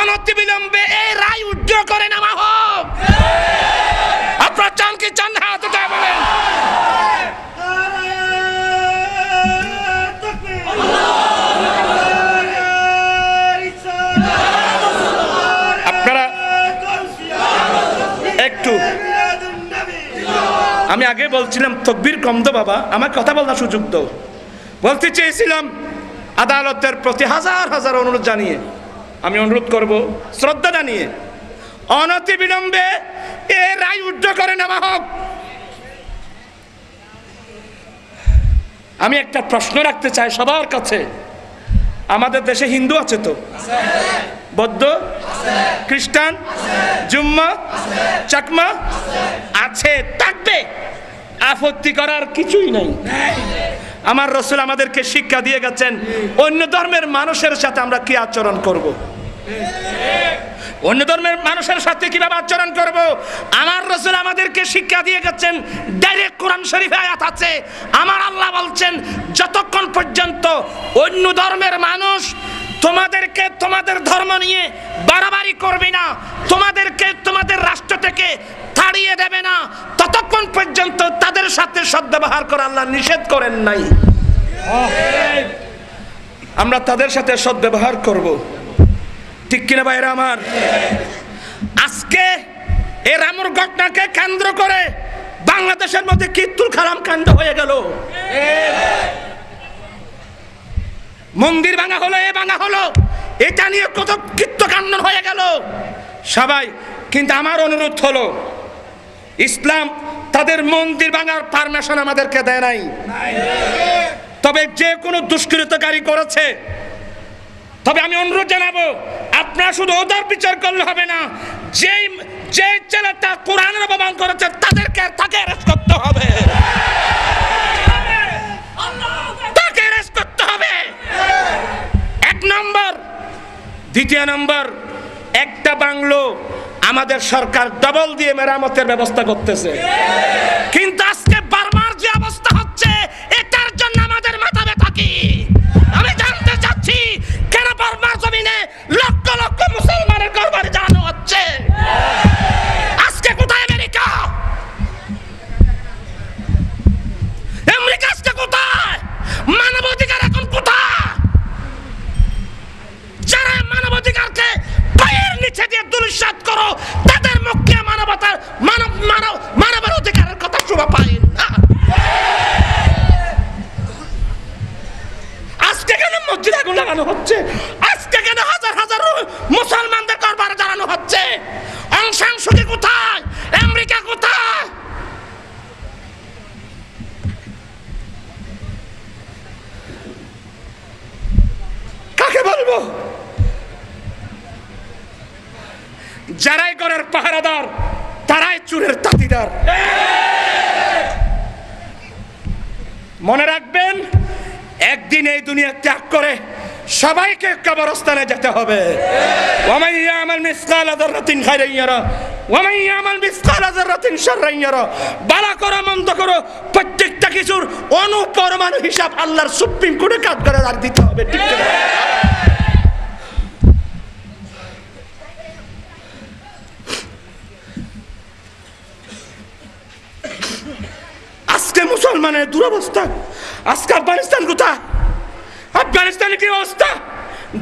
অনতিবিলম্বে এই রায় উজ্জ্ব করে নেওয়া হোক। আপনার চান কি চান হাত উঠায় বলেন। আপনারা একটু, আমি আগে বলছিলাম, তকবির কম তো বাবা, আমার কথা বলার সুযোগ তো বলতে চেয়েছিলাম আদালতের প্রতি হাজার হাজার অনুরোধ জানিয়ে আমি অনুরোধ করব, শ্রদ্ধা জানিয়ে অনতি বিলম্বে এ রায় উদ্ধ করে নেওয়া হোক। আমি একটা প্রশ্ন রাখতে চাই সবার কাছে। আমাদের দেশে হিন্দু আছে তো? বৌদ্ধ? খ্রিস্টান? জুম্মা? চাকমা? আছে, থাকবে। আপত্তি করার কিছুই নাই। আমার রসুল আমাদেরকে শিক্ষা দিয়ে গেছেন, অন্য ধর্মের মানুষের সাথে আমরা কি আচরণ করব। অন্য ধর্মের মানুষের সাথে কীভাবে আচরণ করব? আমার রসুল আমাদেরকে শিক্ষা দিয়ে গেছেন ডাইরেক্ট কোরআন শরীফে আয়াত আছে। আমার আল্লাহ বলছেন, যতক্ষণ পর্যন্ত অন্য ধর্মের মানুষ তোমাদেরকে তোমাদের ধর্ম নিয়ে বাড়াবাড়ি করবে না, তোমাদেরকে তোমাদের রাষ্ট্র থেকে তাড়িয়ে দেবে না। ততক্ষণ পর্যন্ত তাদের সাথে সদ্ব্যবহার করা আল্লাহ নিষেধ করেন নাই। আমরা তাদের সাথে সদ্ব্যবহার করব। ঠিক কিনা ভাইরা আমার? আজকে এ রামুর ঘটনাকে কেন্দ্র করে বাংলাদেশের মধ্যে কীর্তুল খারাম কাণ্ড হয়ে গেল। মন্দির ভাঙা হলো, এ ভাঙা হলো, এটা নিয়ে কত কীর্তকাণ্ড হয়ে গেল। সবাই, কিন্তু আমার অনুরোধ হলো ইসলাম তাদের মন্দির ভাঙার পারমিশন আমাদেরকে দেয় নাই। তবে যে কোনো দুষ্কৃতকারী করেছে। তবে আমি অনুরোধ জানাব, আপনারা শুধু ওদের বিচার করলে হবে না যে যে ছেলেটা কোরআনের অপমান করেছে, তাদেরকে তাকে অ্যারেস্ট করতে হবে। তাকে অ্যারেস্ট করতে হবে। এক নম্বর, দ্বিতীয় নম্বর, একটা বাংলো আমাদের সরকার ডবল দিয়ে মেরামতের ব্যবস্থা করতেছে। কিন্তু আজকে বারবার যে অবস্থা হচ্ছে, এটার জন্য আমাদের মাথা ব্যথা কি? আমি জানতে চাচ্ছি, কেন বারবার জমিনে লক্ষ লক্ষ মুসলমানের গর্বারে জানানো হচ্ছে? আজকে কোথায় আমেরিকা? আমেরিকা আজকে কোথায়? মানবাধিকার এখন কোথায়? যারা মানবাধিকারকে পায়ের নিচে দিয়ে দুলিশাত করো, তাদের মুখে মানবতার, মানব মানব মানবের অধিকারের কথা শোভা না। আজকে কেন মসজিদ আগুন লাগানো হচ্ছে? আজকে কেন হাজার হাজার মুসলমানদের করবার জানানো হচ্ছে? অংশাংশ সুখী কোথায় আমেরিকা কোথায় কাকে বলব যারাই করার পাহারাদার তারাই তাঁতিদার মনে রাখবেন, একদিন এই দুনিয়া ত্যাগ করে সবাইকে কবরস্থানে যেতে হবে। বালা করো প্রত্যেকটা কিছুর অনুপরমাণু হিসাব আল্লাহর সুপ্রিম কোর্টে কাজ করে রাখ দিতে হবে, ঠিক আছে আজকে মুসলমানের দুরবস্থা। আজকে আফগানিস্তান কোথায় আফগানিস্তানে কি অবস্থা?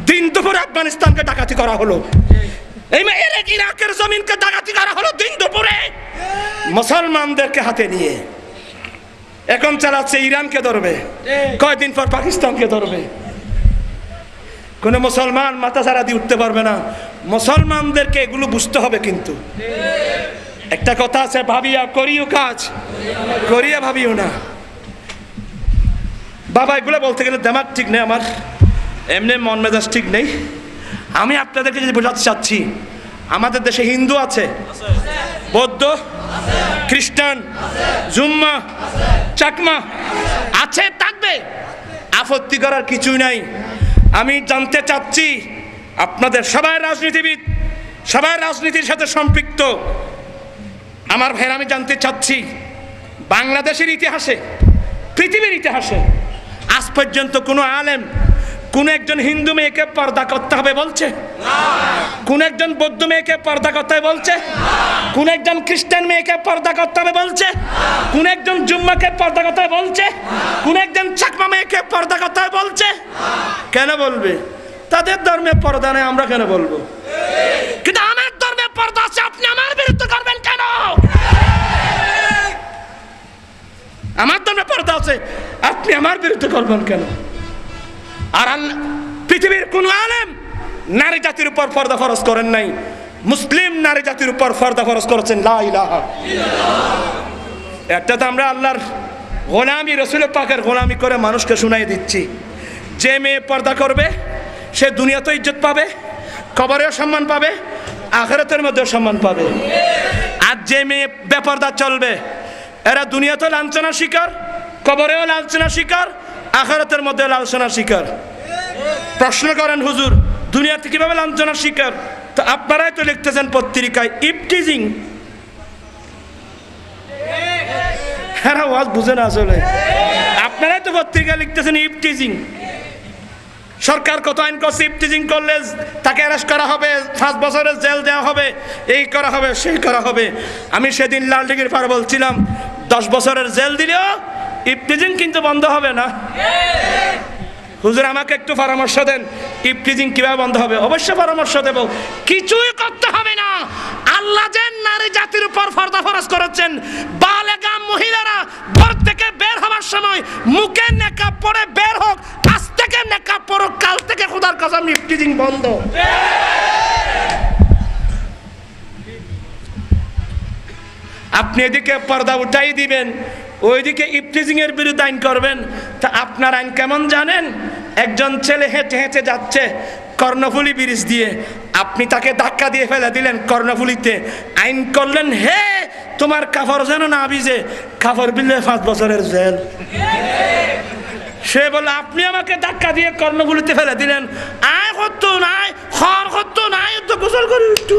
দিন দুপুরে আফগানিস্তানকে ডাকাতি করা হলো। ইরানকে ধরবে। কয়দিন পর পাকিস্তানকে ধরবে। কোন মুসলমান দিয়ে উঠতে পারবে না। মুসলমানদেরকে এগুলো বুঝতে হবে কিন্তু। একটা কথা আছে, ভাবিয়া করিও কাজ, করিয়া ভাবিও না। বাবা, এগুলো বলতে গেলে দেমাগ ঠিক নেই আমার। এমনি মন মেজাজ ঠিক নেই। আমি আপনাদেরকে যদি বোঝাতে চাচ্ছি, আমাদের দেশে হিন্দু আছে, বৌদ্ধ, খ্রিস্টান, জুম্মা, চাকমা, আছে, থাকবে। আপত্তি করার কিছুই নাই। আমি জানতে চাচ্ছি, আপনাদের সবাই রাজনীতিবিদ, সবাই রাজনীতির সাথে সম্পৃক্ত। আমার ভাইয়ের, আমি জানতে চাচ্ছি, বাংলাদেশের ইতিহাসে, পৃথিবীর ইতিহাসে আজ পর্যন্ত কোনো আলেম কোন একজন হিন্দু মেয়েকে পর্দা করতে হবে বলছে? কোন একজন বৌদ্ধ মেয়েকে পর্দা করতে হবে বলছে? কোন একজন খ্রিস্টান মেয়েকে পর্দা করতে হবে বলছে? কোন একজন জুম্মাকে পর্দা করতে হবে বলছে? কোন একজন চাকমা মেয়েকে পর্দা করতে হবে বলছে? কেন বলবে? তাদের ধর্মে পর্দা নেই, আমরা কেন বলব? কিন্তু আমার ধর্মে পর্দা আছে, আপনি আমার আমার ধর্মে পর্দা আছে। আপনি আমার বিরুদ্ধে করবেন কেন? আর পৃথিবীর কোন আলেম নারী জাতির উপর পর্দা খরচ করেন নাই। মুসলিম নারী জাতির উপর পর্দা খরচ করেছেন। একটা তো আমরা আল্লাহর গোলামি রসুল পাকের গোলামি করে মানুষকে শুনাই দিচ্ছি। যে মেয়ে পর্দা করবে, সে দুনিয়াতেও ইজ্জত পাবে, কবরেও সম্মান পাবে, আখেরাতের মধ্যেও সম্মান পাবে। আর যে মেয়ে বেপর্দা চলবে এরা দুনিয়াতেও লাঞ্ছনার শিকার, কবরেও লাঞ্ছনার শিকার, আখেরাতের মধ্যে লাঞ্ছনার শিকার। প্রশ্ন করেন হুজুর, দুনিয়াতে কীভাবে লাঞ্ছনার শিকার? তো আপনারাই তো লিখতেছেন পত্রিকায়, ইপটিজিং। হ্যাঁ ওয়াজ বুঝে না আসলে। আপনারাই তো পত্রিকা লিখতেছেন ইপটিজিং। সরকার কত আইন করছে ইফতিজিং করলে তাকে অ্যারেস্ট করা হবে, পাঁচ বছরের জেল দেওয়া হবে, এই করা হবে, সেই করা হবে। আমি সেদিন লাল লালডিগির পার বলছিলাম, দশ বছরের জেল দিলেও ইফতিজিং কিন্তু বন্ধ হবে না। হুজুর, আমাকে একটু পরামর্শ দেন ইফটিজিং কীভাবে বন্ধ হবে? অবশ্য পরামর্শ দেব। কিছুই করতে হবে না। আল্লাহ যে নারী জাতির উপর ফর্দা ফরজ করেছেন বালেগা মহিলারা ঘর থেকে বের হওয়ার সময় মুখে নেকাব পরে বের হোক, আজ থেকে নেকাব পরো, কাল থেকে খোদার কসম ইফটিজিং বন্ধ। আপনি এদিকে পর্দা উঠাই দিবেন ওইদিকে ইফটিজিং এর বিরুদ্ধে আইন করবেন। তা আপনার আইন কেমন জানেন? একজন ছেলে হেঁটে হেঁটে যাচ্ছে কর্ণফুলি ব্রিজ দিয়ে। আপনি তাকে ধাক্কা দিয়ে ফেলে দিলেন কর্ণফুলিতে। আইন করলেন, হে, তোমার কাফর যেন না ভিজে, কাফর বিলে পাঁচ বছরের জেল। সে বলে আপনি আমাকে ধাক্কা দিয়ে কর্ণফুলিতে ফেলে দিলেন। আয় করতো নাই খর করতো নাই তো গোসল করি একটু।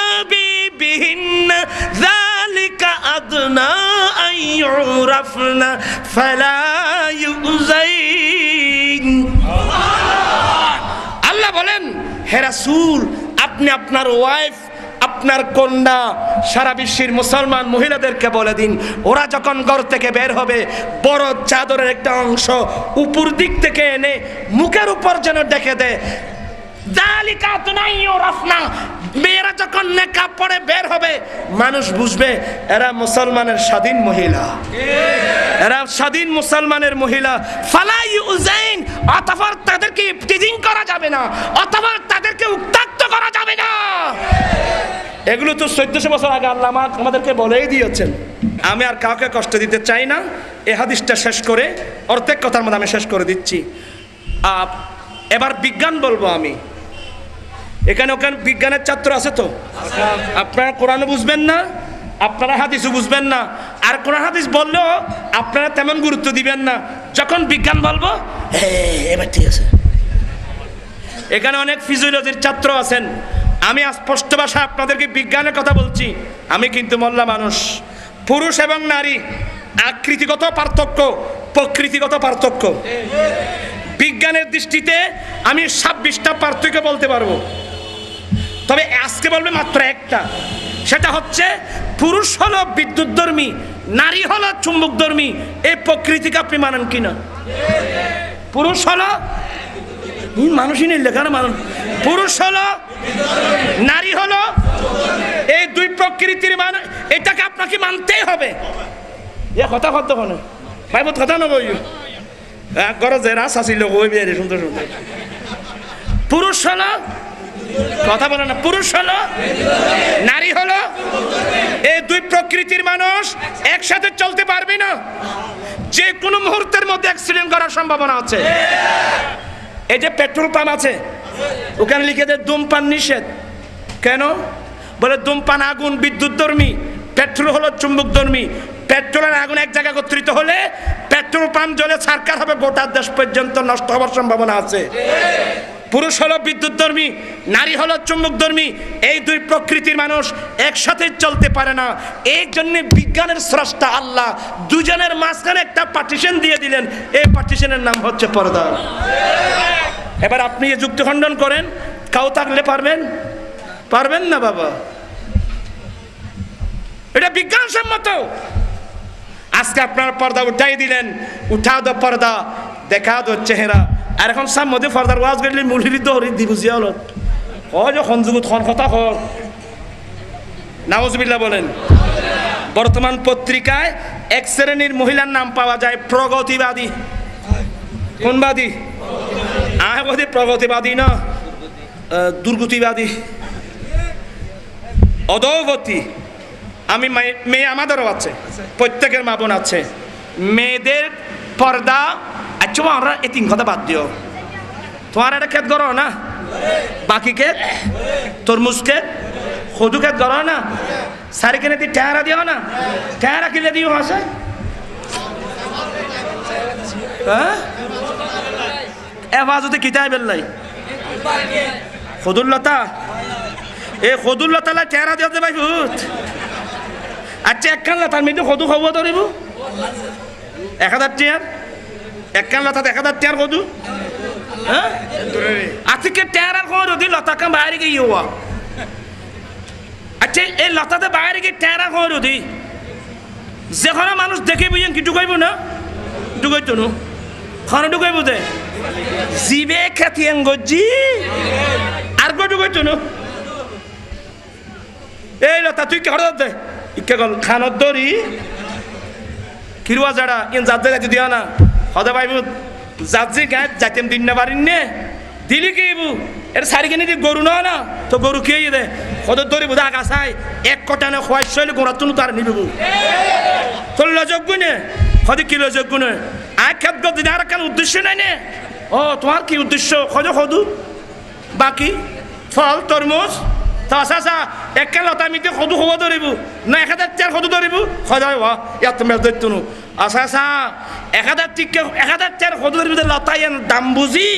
ذلك أدنى أن يعرفن فلا يؤذين আল্লাহ বলেন হে রাসূল আপনি আপনার ওয়াইফ আপনার কন্যা সারা বিশ্বের মুসলমান মহিলাদেরকে বলে দিন ওরা যখন ঘর থেকে বের হবে বড় চাদরের একটা অংশ উপর দিক থেকে এনে মুখের উপর যেন ডেকে দেয় জালিকা তুনাইও রাফনা। মেয়েরা যখন নেকাব পরে বের হবে, মানুষ বুঝবে এরা মুসলমানের স্বাধীন মহিলা। এরা স্বাধীন মুসলমানের মহিলা। ফালাই উজাইন অথবা তাদেরকে টিজিং করা যাবে না অথবা তাদেরকে উত্তাক্ত করা যাবে না। এগুলো তো চোদ্দশো বছর আগে আল্লাহ আমাদেরকে বলেই দিয়েছেন। আমি আর কাউকে কষ্ট দিতে চাই না। এ হাদিসটা শেষ করে, অর্ধেক কথার মধ্যে আমি শেষ করে দিচ্ছি। এবার বিজ্ঞান বলব আমি। এখানে ওখানে বিজ্ঞানের ছাত্র আছে তো? আপনারা কোরআন বুঝবেন না আপনারা হাদিসও বুঝবেন না। আর কোরআন হাদিস বললেও আপনারা তেমন গুরুত্ব দিবেন না। যখন বিজ্ঞান বলব "হ্যাঁ, এবার ঠিক আছে। এখানে অনেক ফিজিওলজির ছাত্র আছেন। আমি স্পষ্ট ভাষায় আপনাদেরকে বিজ্ঞানের কথা বলছি। আমি কিন্তু মোল্লা মানুষ। পুরুষ এবং নারী আকৃতিগত পার্থক্য প্রকৃতিগত পার্থক্য। বিজ্ঞানের দৃষ্টিতে আমি ছাব্বিশটা পার্থক্য বলতে পারব। তবে আজকে বলবে মাত্র একটা। সেটা হচ্ছে পুরুষ হলো বিদ্যুৎধর্মী, নারী হলো চুম্বকধর্মী। এই প্রকৃতিকে আপনি মানেন কিনা পুরুষ হলো মানুষই নেই লেখার মানুষ পুরুষ হলো, নারী হলো, এই দুই প্রকৃতির মান, এটাকে আপনাকে মানতেই হবে। এ কথা কথা কোনো? ভাই বোধ কথা নবই। গর যে রাস আসিল ওই বিয়ারে সুন্দর সুন্দর পুরুষ হলো কথা বলে না, পুরুষ হলো, নারী হলো, এই দুই প্রকৃতির মানুষ একসাথে চলতে পারবে না। যে কোনো মুহূর্তের মধ্যে অ্যাক্সিডেন্ট করার সম্ভাবনা আছে। এই যে পেট্রোল পাম্প আছে, ওখানে লিখে দেয় ধূমপান নিষেধ। কেন? বলে ধূমপান আগুন বিদ্যুৎ ধর্মী পেট্রোল হলো চুম্বক ধর্মী। পেট্রোলের আগুন এক জায়গায় একত্রিত হলে পেট্রোল পাম্প জ্বলে সরকার হবে, গোটা দেশ পর্যন্ত নষ্ট হওয়ার সম্ভাবনা আছে। পুরুষ হলো বিদ্যুৎ ধর্মী নারী হলো চুম্বক ধর্মী এই দুই প্রকৃতির মানুষ একসাথে চলতে পারে না। এই জন্য বিজ্ঞানের স্রষ্টা আল্লাহ দুজনের মাঝখানে একটা পার্টিশন দিয়ে দিলেন। এই পার্টিশনের নাম হচ্ছে পর্দা। এবার আপনি যে যুক্তি খণ্ডন করেন, কাউ থাকলে পারবেন? পারবেন না বাবা। এটা বিজ্ঞানসম্মত। আজকে আপনার পর্দা উঠাই দিলেন উঠা দো পর্দা দেখা দো চেহারা। আর এখন সাম মধ্যে পর্দার ওয়াজ করলে মুলির দৌড়ি দি বুঝিয়া হল। ও যে সঞ্জুগুত খন কথা হল নাওজবিল্লা বলেন, বর্তমান পত্রিকায় এক শ্রেণির মহিলার নাম পাওয়া যায় প্রগতিবাদী। কোনবাদী? আহ বলছি প্রগতিবাদী না দুর্গতিবাদী। অদৌগতি আমি মেয়ে আমাদেরও আছে, প্রত্যেকের মা বোন আছে। মেয়েদের পর্দা আচ্ছা আমরা এই তিন কথা বাদ দিও। তোমার একটা খেত করো না? বাকি খেত তরমুজ ক্ষেত? সদু ক্ষেত করো না? সারি কেনে দি টেহারা দিও না? টেহারা কিলে দিও আছে হ্যাঁ? এফাজতে কিতাই বেল্লাই খদুল্লতা এ খদুল্লতা লাই টেরা দিতে ভাই ভূত। আচ্ছা একখান লতার মেয়েতে সদু খাব ধরিব এক হাজার টিয়ার একখান লতাত এক হাজার টিয়ার সদু আজকে টেরার খবর যদি লতা কাম বাইরে গিয়ে হওয়া আচ্ছা এই লতাতে বাইরে গিয়ে টেরা খবর যদি যেখানে মানুষ দেখে বুঝেন কি ঢুকাইব না? ঢুকাইত নো খানো ঢুকাইব দে। জিবে খেতিয়াং গজি আর গো ঢুকাইত নো এই লতা, তুই কেড় দে? গল খানত দরি কিরুয়া যাড়া ইন যাতে যাইতে দিও না। হদে ভাই যাচ্ছে গায়ে যাইতেম দিন না পারিন নে? দিলি কি ইবু এর সারি কিনে দি গরু না না? তো গরু কে দে? হদে দরি বুধা গাছাই এক কটা না খোয়াই শৈলে গোড়া তুনু তার নিবু তোর লজক গুনে হদে কি লজক গুনে আয় খেত গদ আর কেন উদ্দেশ্য নাই নে? ও তোমার কি উদ্দেশ্য? খজ খদু বাকি, ফল তরমুজ তা আসা একে লতা মিতে সদু হব ধরিব না হাজার চার সদু ধরিব সদায় হ ইয়াত মেল দৈত্যনু আসা আসা এক হাজার টিকে হাজার চার সদু ধরিব লতা ইয়ান দাম বুঝি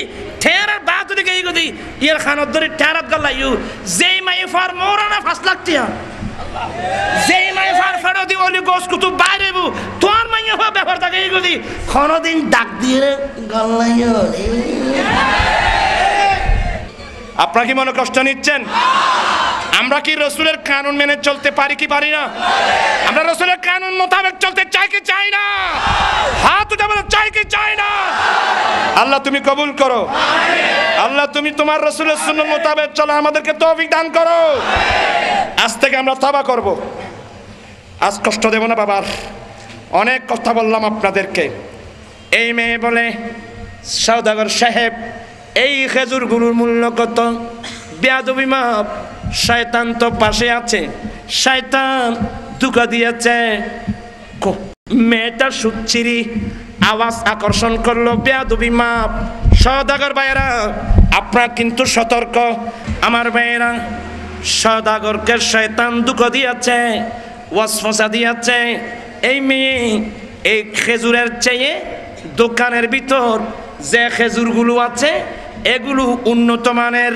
ঠেয়ার বা যদি গেই গদি ইয়ার খানত ধরি ঠেয়ারাত গল লাইউ যেই মাই ফার মোরানা ফাঁস লাগতিয়া যেই মাই ফার ফেরো দি অলি গোস কুতু বাইরে বু তোর মাইয়া হওয়া ব্যাপার থাকে গদি। কোনদিন ডাক দিয়ে গল লাইও আপনারা কি মনে কষ্ট নিচ্ছেন? আমরা কি রসুলের কানুন মেনে চলতে পারি কি পারি না? আমরা রসুলের কানুন মোতাবেক চলতে চাই কি চাই না? হাত উঠে চাই কি চাই না? আল্লাহ তুমি কবুল করো। আল্লাহ তুমি তোমার রসুলের সুন্নত মোতাবেক চলো, আমাদেরকে তৌফিক দান করো। আজ থেকে আমরা তবা করব। আজ কষ্ট দেব না বাবার। অনেক কথা বললাম আপনাদেরকে। এই মেয়ে বলে সৌদাগর সাহেব এই খেজুরগুলোর মূল্য কত? বেয়াদবি মাপ। শয়তান তো পাশে আছে। শয়তান দুকা দিয়েছে। মেয়েটা সুচ্ছিরি। আওয়াজ আকর্ষণ করল, বেয়াদবি মাপ। সদাগর ভাইয়েরা, আপনার কিন্তু সতর্ক। আমার ভাইয়েরা সদাগরকে শয়তান দুঃখ দিয়েছে, ওয়াসফসা দিয়েছে। এই মেয়ে এই খেজুরের চেয়ে দোকানের ভিতর যে খেজুরগুলো আছে এগুলো উন্নত মানের,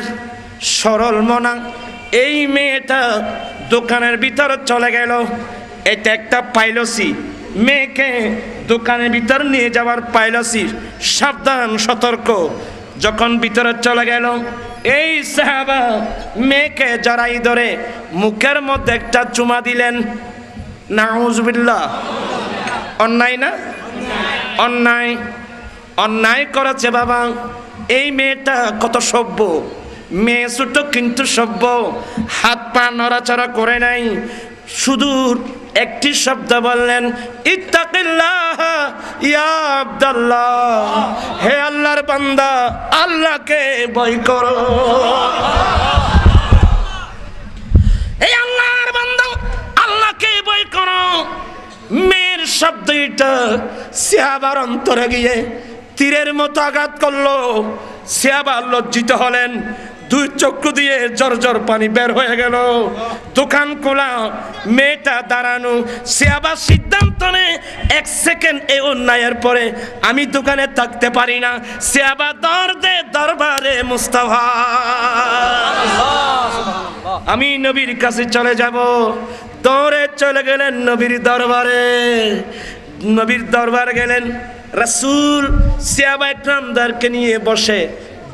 সরল মনা। এই মেয়েটা দোকানের ভিতর চলে গেল। এটা একটা পাইলসি। মেয়েকে দোকানের ভিতর নিয়ে যাওয়ার পাইলসি। সাবধান, সতর্ক। যখন ভিতরে চলে গেল, এই সাহাবা মেয়েকে জড়াই ধরে মুখের মধ্যে একটা চুমা দিলেন। নাউজবিল্লাহ। অন্যায় না? অন্যায়। অন্যায় করেছে বাবা। এই মেয়েটা কত সভ্য? মেয়ে ছোট কিন্তু সভ্য। হাত পা নড়াচড়া করে নাই। শুধু একটি শব্দ বললেন হে আল্লাহর বান্দা, আল্লাহকে ভয় করো। এই আল্লাহর বান্দা, আল্লাহকে ভয় করো। মেয়ের শব্দ এটা সিয়াবার অন্তরে গিয়ে তীরের মতো আঘাত করল। সিয়াবার লজ্জিত হলেন। দুই চক্ষু দিয়ে জর জর পানি বের হয়ে গেল। দোকান খোলা, মেয়েটা দাঁড়ানো। সে আবার সিদ্ধান্ত এক সেকেন্ড এই অন্যায়ের পরে আমি দোকানে থাকতে পারি না। সে আবার দর দে দরবারে মুস্তাফা। আমি নবীর কাছে চলে যাব। দৌড়ে চলে গেলেন নবীর দরবারে। নবীর দরবার গেলেন। রাসূল সিয়াবা একরামদারকে নিয়ে বসে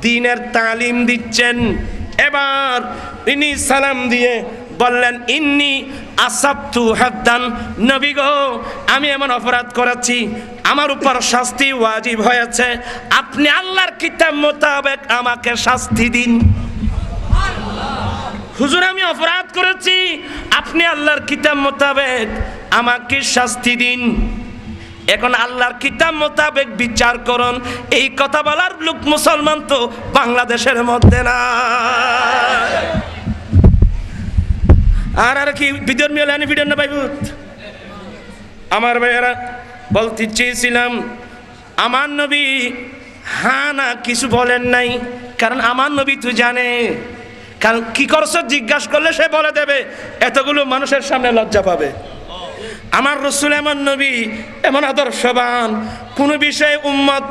দিনের তালিম দিচ্ছেন। এবার ইনি সালাম দিয়ে বললেন, ইন্নি আসাবতু হাদ্দান। নবী গো, আমি এমন অপরাধ করেছি, আমার উপর শাস্তি ওয়াজিব হয়েছে। আপনি আল্লাহর কিতাব মোতাবেক আমাকে শাস্তি দিন। হুজুর, আমি অপরাধ করেছি, আপনি আল্লাহর কিতাব মোতাবেক আমাকে শাস্তি দিন। এখন আল্লাহর কিতাব মোতাবেক বিচার করুন। এই কথা বলার লোক মুসলমান তো বাংলাদেশের মধ্যে না। আর আর কি বিদর মিয়ালানি ভিডিও না ভাইবুত? আমার ভাইয়েরা, বলতে চেয়েছিলাম, আমার নবী হ্যাঁ না কিছু বলেন নাই, কারণ আমার নবী তুই জানে। কারণ কি করছ জিজ্ঞাসা করলে সে বলে দেবে, এতগুলো মানুষের সামনে লজ্জা পাবে। আমার রসুল এমন নবী, এমন আদর্শবান, কোনো বিষয়ে উম্মত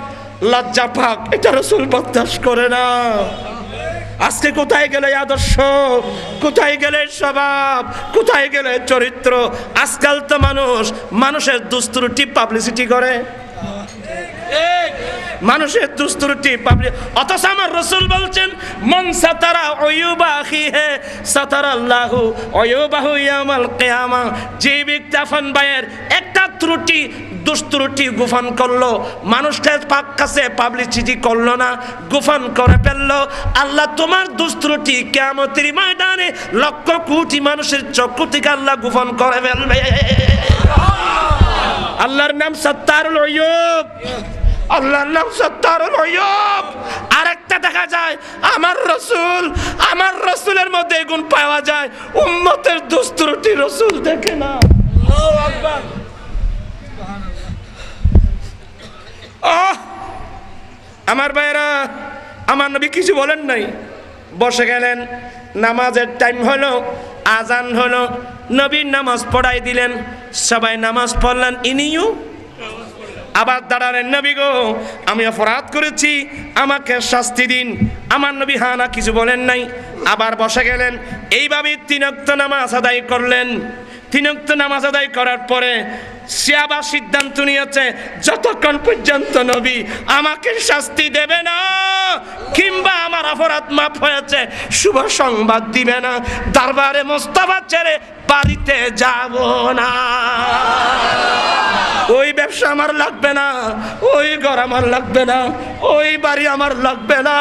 লজ্জা পাক, এটা রসুল বদাস করে না। আজকে কোথায় গেলে আদর্শ? কোথায় গেলে স্বভাব? কোথায় গেলে চরিত্র? আজকাল তো মানুষ, মানুষের দুস্তুরটি পাবলিসিটি করে। মানুষের দুস্তুরটি পাবলিক অথচ আমার রসুল বলছেন, মন সাতারা অয়ুবা আখি হে, সাতারা আল্লাহু অয়ুবাহু ইয়ামাল কিয়ামা। যে ব্যক্তি আফান ভাইয়ের একটা ত্রুটি, দুস্ত্রুটি গোপন করল মানুষকে পাক কাছে পাবলিসিটি করল না গোপন করে ফেলল। আল্লাহ, তোমার দুস্ত্রুটি কেমতের ময়দানে লক্ষ কোটি মানুষের চক্ষু থেকে আল্লাহ গোপন করে ফেলবে। আল্লাহর নাম সত্তারুল অয়ুব। আল্লাহর নাম সত্তারুল অয়ুব আরেকটা দেখা যায়, আমার রসুল, আমার রসুলের মধ্যে গুণ পাওয়া যায়। উম্মতের দুস্ত্রুটি রসুল দেখে না! আমার ভাইরা আমার নবী কিছু বলেন নাই। বসে গেলেন, নামাজের টাইম হলো, আজান হলো নবীর নামাজ পড়াই দিলেন, সবাই নামাজ পড়লেন, ইনিও আবার দাঁড়ালেন, নবী গো, আমি অপরাধ করেছি, আমাকে শাস্তি দিন। আমার নবী হানা কিছু বলেন নাই। আবার বসে গেলেন। এইভাবে তিনক্ত নামাজ আদায় করলেন। তিনক্ত নামাজ আদায় করার পরে সে আবার সিদ্ধান্ত নিয়েছে, যতক্ষণ পর্যন্ত নবী আমাকে শাস্তি দেবে না, কিংবা আমার অপরাধ মাফ হয়েছে, শুভ সংবাদ দিবে না, দরবারে মোস্তফা ছেড়ে বাড়িতে যাব না ওই ব্যবসা আমার লাগবে না, ওই ঘর আমার লাগবে না, ওই বাড়ি আমার লাগবে না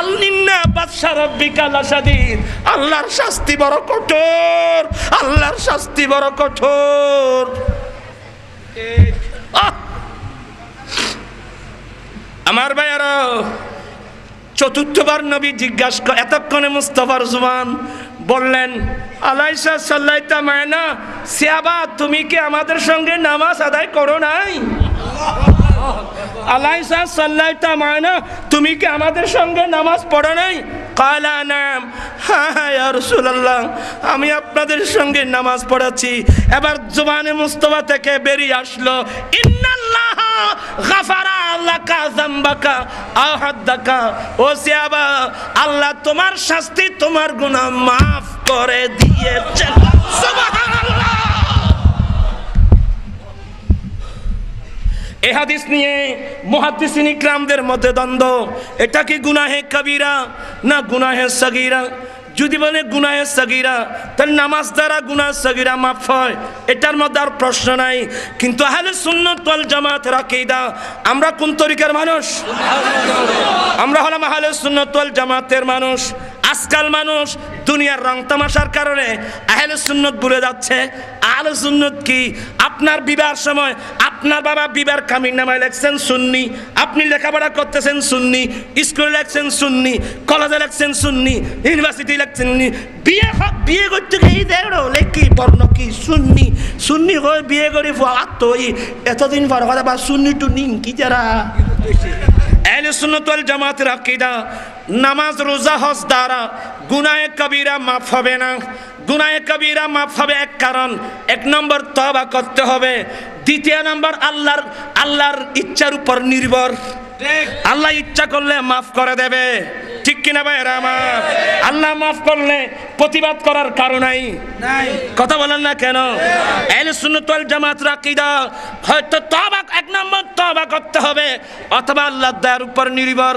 আল্লিন্না বাদশা রব্বিকা লাসাদিদ আল্লাহর শাস্তি বড় কঠোর, আল্লাহর শাস্তি বড় কঠোর! আমার ভাইয়ারা চতুর্থবার নবী জিজ্ঞাসা এতক্ষণে মুস্তফার জুবান বললেন, আলাইসা সাল্লাইতা মায়না, সিয়াবা, তুমি কি আমাদের সঙ্গে নামাজ আদায় করো নাই? আলাইসা সাল্লাইতা মায়না, তুমি কি আমাদের সঙ্গে নামাজ পড়ো নাই? কালা, নাম। হ্যাঁ হ্যাঁ আমি আপনাদের সঙ্গে নামাজ পড়াচ্ছি। এবার জুবানে মুস্তফা থেকে বেরিয়ে আসলো, ইন্নাল্লাহ আল্লাহ তোমার শাস্তি, তোমার গুণা মাফ করে সুবহানাল্লাহ। এ নিয়ে মুহাদ্দিসিন ইকরামদের মধ্যে দ্বন্দ্ব। এটা কি গুনাহে কবিরা না গুনাহে সগীরা? যদি বলে গুনায় সগিরা তাহলে নামাজ দ্বারা গুনা সগিরা মাফ হয়। এটার মধ্যে আর প্রশ্ন নাই। কিন্তু আহলে সুন্নাত ওয়াল জামাত রাকিদা আমরা কোন তরিকার মানুষ? আমরা হলাম আহলে শূন্য ওয়াল জামাতের মানুষ। আজকাল মানুষ দুনিয়ার রং তামাশার কারণে আহলে সুন্নত ভুলে যাচ্ছে। আহলে সুন্নত কি? আপনার বিবাহের সময় আপনার বাবা বিবার কামির নামায় লেখছেন সুন্নি, আপনি লেখাপড়া করতেছেন সুন্নি, স্কুলে লেখছেন সুন্নি, কলেজে লেখছেন সুন্নি, ইউনিভার্সিটি লেখছেন। বিয়ে বিয়ে করতে গিয়ে দেখো লেখি বর্ণ কি? সুন্নি সুন্নি হয়ে বিয়ে করে আত্মই এতদিন পর কথা বা সুন্নি টুন্নি কি যারা? আহলে সুন্নাত জামাতের আকিদা নামাজ রোজা হস দ্বারা গুনায়ে কবিরা মাফ হবে না। গুনায়ে কবিরা মাফ হবে এক কারণ এক নম্বর তবা করতে হবে। দ্বিতীয় নম্বর আল্লাহর আল্লাহর ইচ্ছার উপর নির্ভর। আল্লাহ ইচ্ছা করলে মাফ করে দেবে। কিনা ভাই আমার? আল্লাহ মাফ করলে প্রতিবাদ করার কারণ নাই। কথা বলেন না কেন? আহলে সুন্নাত ওয়াল জামাত আকীদা হয়তো তবা এক নম্বর তবা করতে হবে অথবা আল্লাহ দয়ার উপর নির্ভর।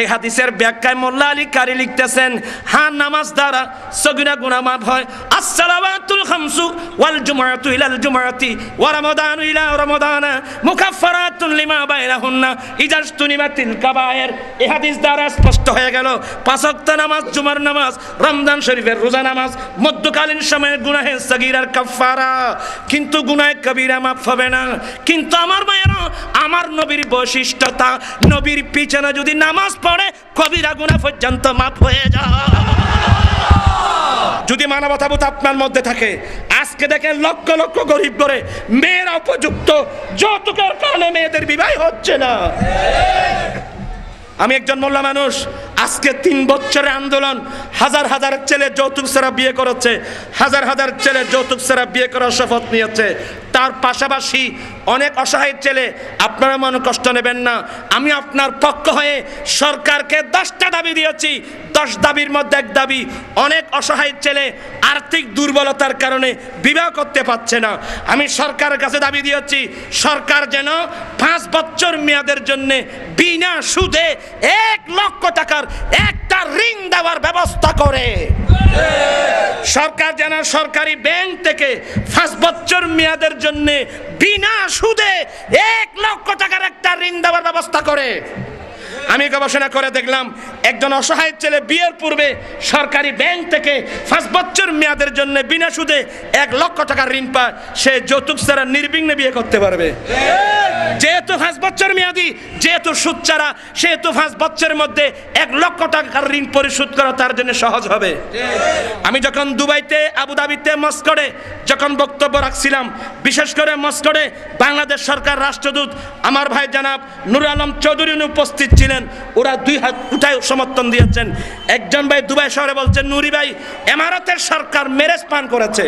এই হাদিসের ব্যাখ্যায় মোল্লা আলী কারি লিখতেছেন হ্যাঁ নামাজ দ্বারা সগিরা গুনাহ মাফ হয়। আসসালামাতুল খামসু ওয়াল জুমআতু ইলাল জুমআতি ওয়া রমাদানু ইলা রমাদানা মুকাফফারাতুন লিমা বাইনাহুন্না ইজাজতুনিবাতিল কাবায়ের। এই হাদিস দ্বারা স্পষ্ট হয়ে গেল, পাঁচ ওয়াক্ত নামাজ, জুমার নামাজ, রমজান শরীফের রোজা নামাজ, মধ্যকালীন সময়ের গুনাহে সগীরার কাফফারা। কিন্তু গুনাহে কবিরা মাফ হবে না। কিন্তু আমার মায়েরা আমার নবীর বৈশিষ্ট্যতা, নবীর পিছনে যদি নামাজ পড়ে, কবিরা গুণা পর্যন্ত মাফ হয়ে যায় যদি মানবতাবোধ আপনার মধ্যে থাকে, আজকে দেখেন লক্ষ লক্ষ গরিব করে মেয়েরা উপযুক্ত, যৌতুকের কারণে মেয়েদের বিবাহ হচ্ছে না। আমি একজন মোল্লা মানুষ আজকে তিন বছরের আন্দোলন, হাজার হাজার ছেলে যৌতুক ছাড়া বিয়ে করেছে, হাজার হাজার ছেলে যৌতুক ছাড়া বিয়ে করার শপথ নিয়েছে। তার পাশাপাশি অনেক অসহায় ছেলে, আপনারা মনে কষ্ট নেবেন না, আমি আপনার পক্ষ হয়ে সরকারকে দশটা দাবি দিয়েছি। দশ দাবির মধ্যে এক দাবি, অনেক অসহায় ছেলে আর্থিক দুর্বলতার কারণে বিবাহ করতে পারছে না। আমি সরকারের কাছে দাবি দিয়েছি, সরকার যেন পাঁচ বছর মেয়াদের জন্য বিনা সুদে এক লক্ষ টাকার একটা ঋণ দেওয়ার ব্যবস্থা করে। সরকার যেন সরকারি ব্যাংক থেকে পাঁচ বছর মেয়াদের জন্য বিনা সুদে এক লক্ষ টাকার একটা ঋণ দেওয়ার ব্যবস্থা করে। আমি গবেষণা করে দেখলাম, একজন অসহায় ছেলে বিয়ের পূর্বে সরকারি ব্যাংক থেকে পাঁচ বছর মেয়াদের জন্য বিনা সুদে এক লক্ষ টাকার ঋণ পায়। সে যৌতুক ছাড়া নির্বিঘ্নে বিয়ে করতে পারবে। যেহেতু পাঁচ বছর মেয়াদি, যেহেতু সুদ ছাড়া, সেহেতু পাঁচ বছরের মধ্যে এক লক্ষ টাকার ঋণ পরিশোধ করা তার জন্য সহজ হবে। আমি যখন দুবাইতে আবুধাবিতে মস্করে যখন বক্তব্য রাখছিলাম, বিশেষ করে মস্করে বাংলাদেশ সরকার রাষ্ট্রদূত, আমার ভাই জানাব নুর আলম চৌধুরী উপস্থিত ছিলেন। ওরা দুই হাত উঠায় সমর্থন দিয়েছেন। একজন ভাই দুবাই শহরে বলছেন, নুরি ভাই, এমারতের সরকার মেরেজ পান করেছে।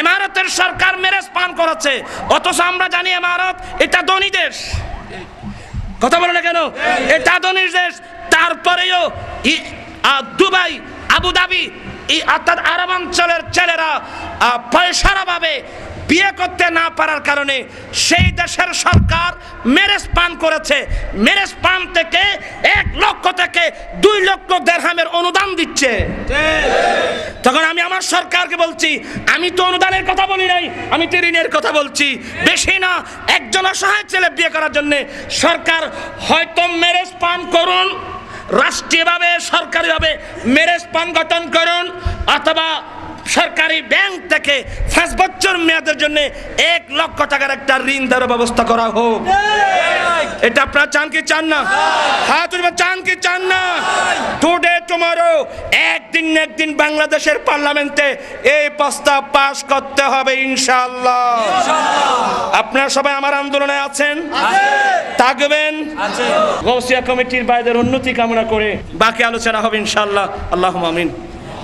এমারতের সরকার মেরেজ পান করেছে। অথচ আমরা জানি এমারত, এটা ধনী দেশ। কথা বলে না কেন? এটা ধনীর দেশ। তারপরেও দুবাই, আবুধাবি এই অর্থাৎ আরব অঞ্চলের ছেলেরা পয়সার অভাবে বিয়ে করতে না পারার কারণে সেই দেশের সরকার মেরেজ পান করেছে। মেরেজ পান থেকে এক লক্ষ থেকে দুই লক্ষ দেড়হামের অনুদান দিচ্ছে। তখন আমি আমার সরকারকে বলছি, আমি তো অনুদানের কথা বলি নাই, আমি তো ঋণের কথা বলছি। বেশি না, একজন অসহায় ছেলে বিয়ে করার জন্য সরকার হয়তো মেরেজ পান করুন, রাষ্ট্রীয়ভাবে, সরকারিভাবে মেরেজ পান গঠন করুন, অথবা সরকারি ব্যাংক থেকে পাঁচ বছর মেয়াদের জন্য এক লক্ষ টাকার একটা ঋণ দেওয়ার ব্যবস্থা করা হোক। এটা আপনারা চান কি চান না? হ্যাঁ তুমি চান কি চান না? টুডে টুমরো একদিন একদিন বাংলাদেশের পার্লামেন্টে এই প্রস্তাব পাশ করতে হবে ইনশাআল্লাহ। আপনারা সবাই আমার আন্দোলনে আছেন? থাকবেন? গৌসিয়া কমিটির বাইদের উন্নতি কামনা করে বাকি আলোচনা হবে ইনশাআল্লাহ। আল্লাহ আমিন।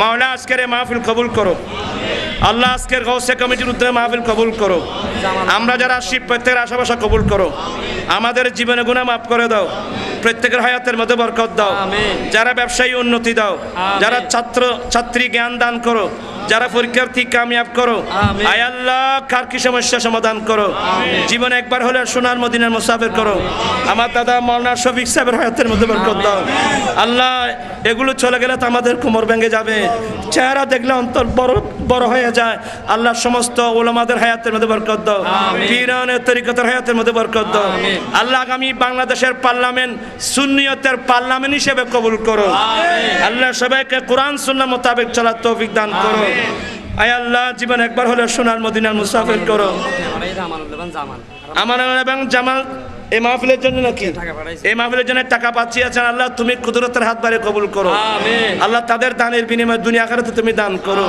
মাওলা আজকের মাহফিল কবুল করো আল্লাহ আজকের গৌসে কমিটির উদ্যোগে মাহফিল কবুল করো আমরা যারা আসছি প্রত্যেকের আশাবাসা কবুল করো আমাদের জীবনে গুণা মাফ করে দাও। প্রত্যেকের হায়াতের মধ্যে বরকত দাও। যারা ব্যবসায়ী উন্নতি দাও। যারা ছাত্র ছাত্রী জ্ঞান দান করো। যারা পরীক্ষার্থী কামিয়াব করো। আয় আল্লাহ কার কি সমস্যা সমাধান করো। জীবনে একবার হলে সোনার মদিনার মুসাফির করো। আমার দাদা মৌলানা শফিক সাহেবের হায়াতের মধ্যে বরকত দাও। আল্লাহ এগুলো চলে গেলে তো আমাদের কোমর ভেঙে যাবে। চেহারা দেখলে অন্তর বড় বড় হয়ে যায় আল্লাহ সমস্ত ওলামাদের হায়াতের মধ্যে বরকত দাও পীরানের তরিকতের হায়াতের মধ্যে বরকত দাও আল্লাহ আগামী বাংলাদেশের পার্লামেন্ট সুন্নিয়তের পার্লামেন্ট হিসেবে কবুল করো আল্লাহ সবাইকে কোরআন সুন্নাহ মোতাবেক চলার তৌফিক দান করো আয় আল্লাহ জীবন একবার হলে সোনার মদিনার মুসাফির করো আমার এবং জামাল এই মাহফিলের জন্য নাকি? এই মাহফিলের জন্য টাকা পাচ্ছি আছেন আল্লাহ তুমি কুদরতের হাত বাড়ে কবুল করো। আল্লাহ তাদের দানের বিনিময়ে দুনিয়া আখারাতে তুমি দান করো।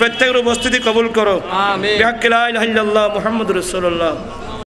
প্রত্যেকের উপস্থিতি কবুল করো। মোহাম্মদ বিহাক্কিলা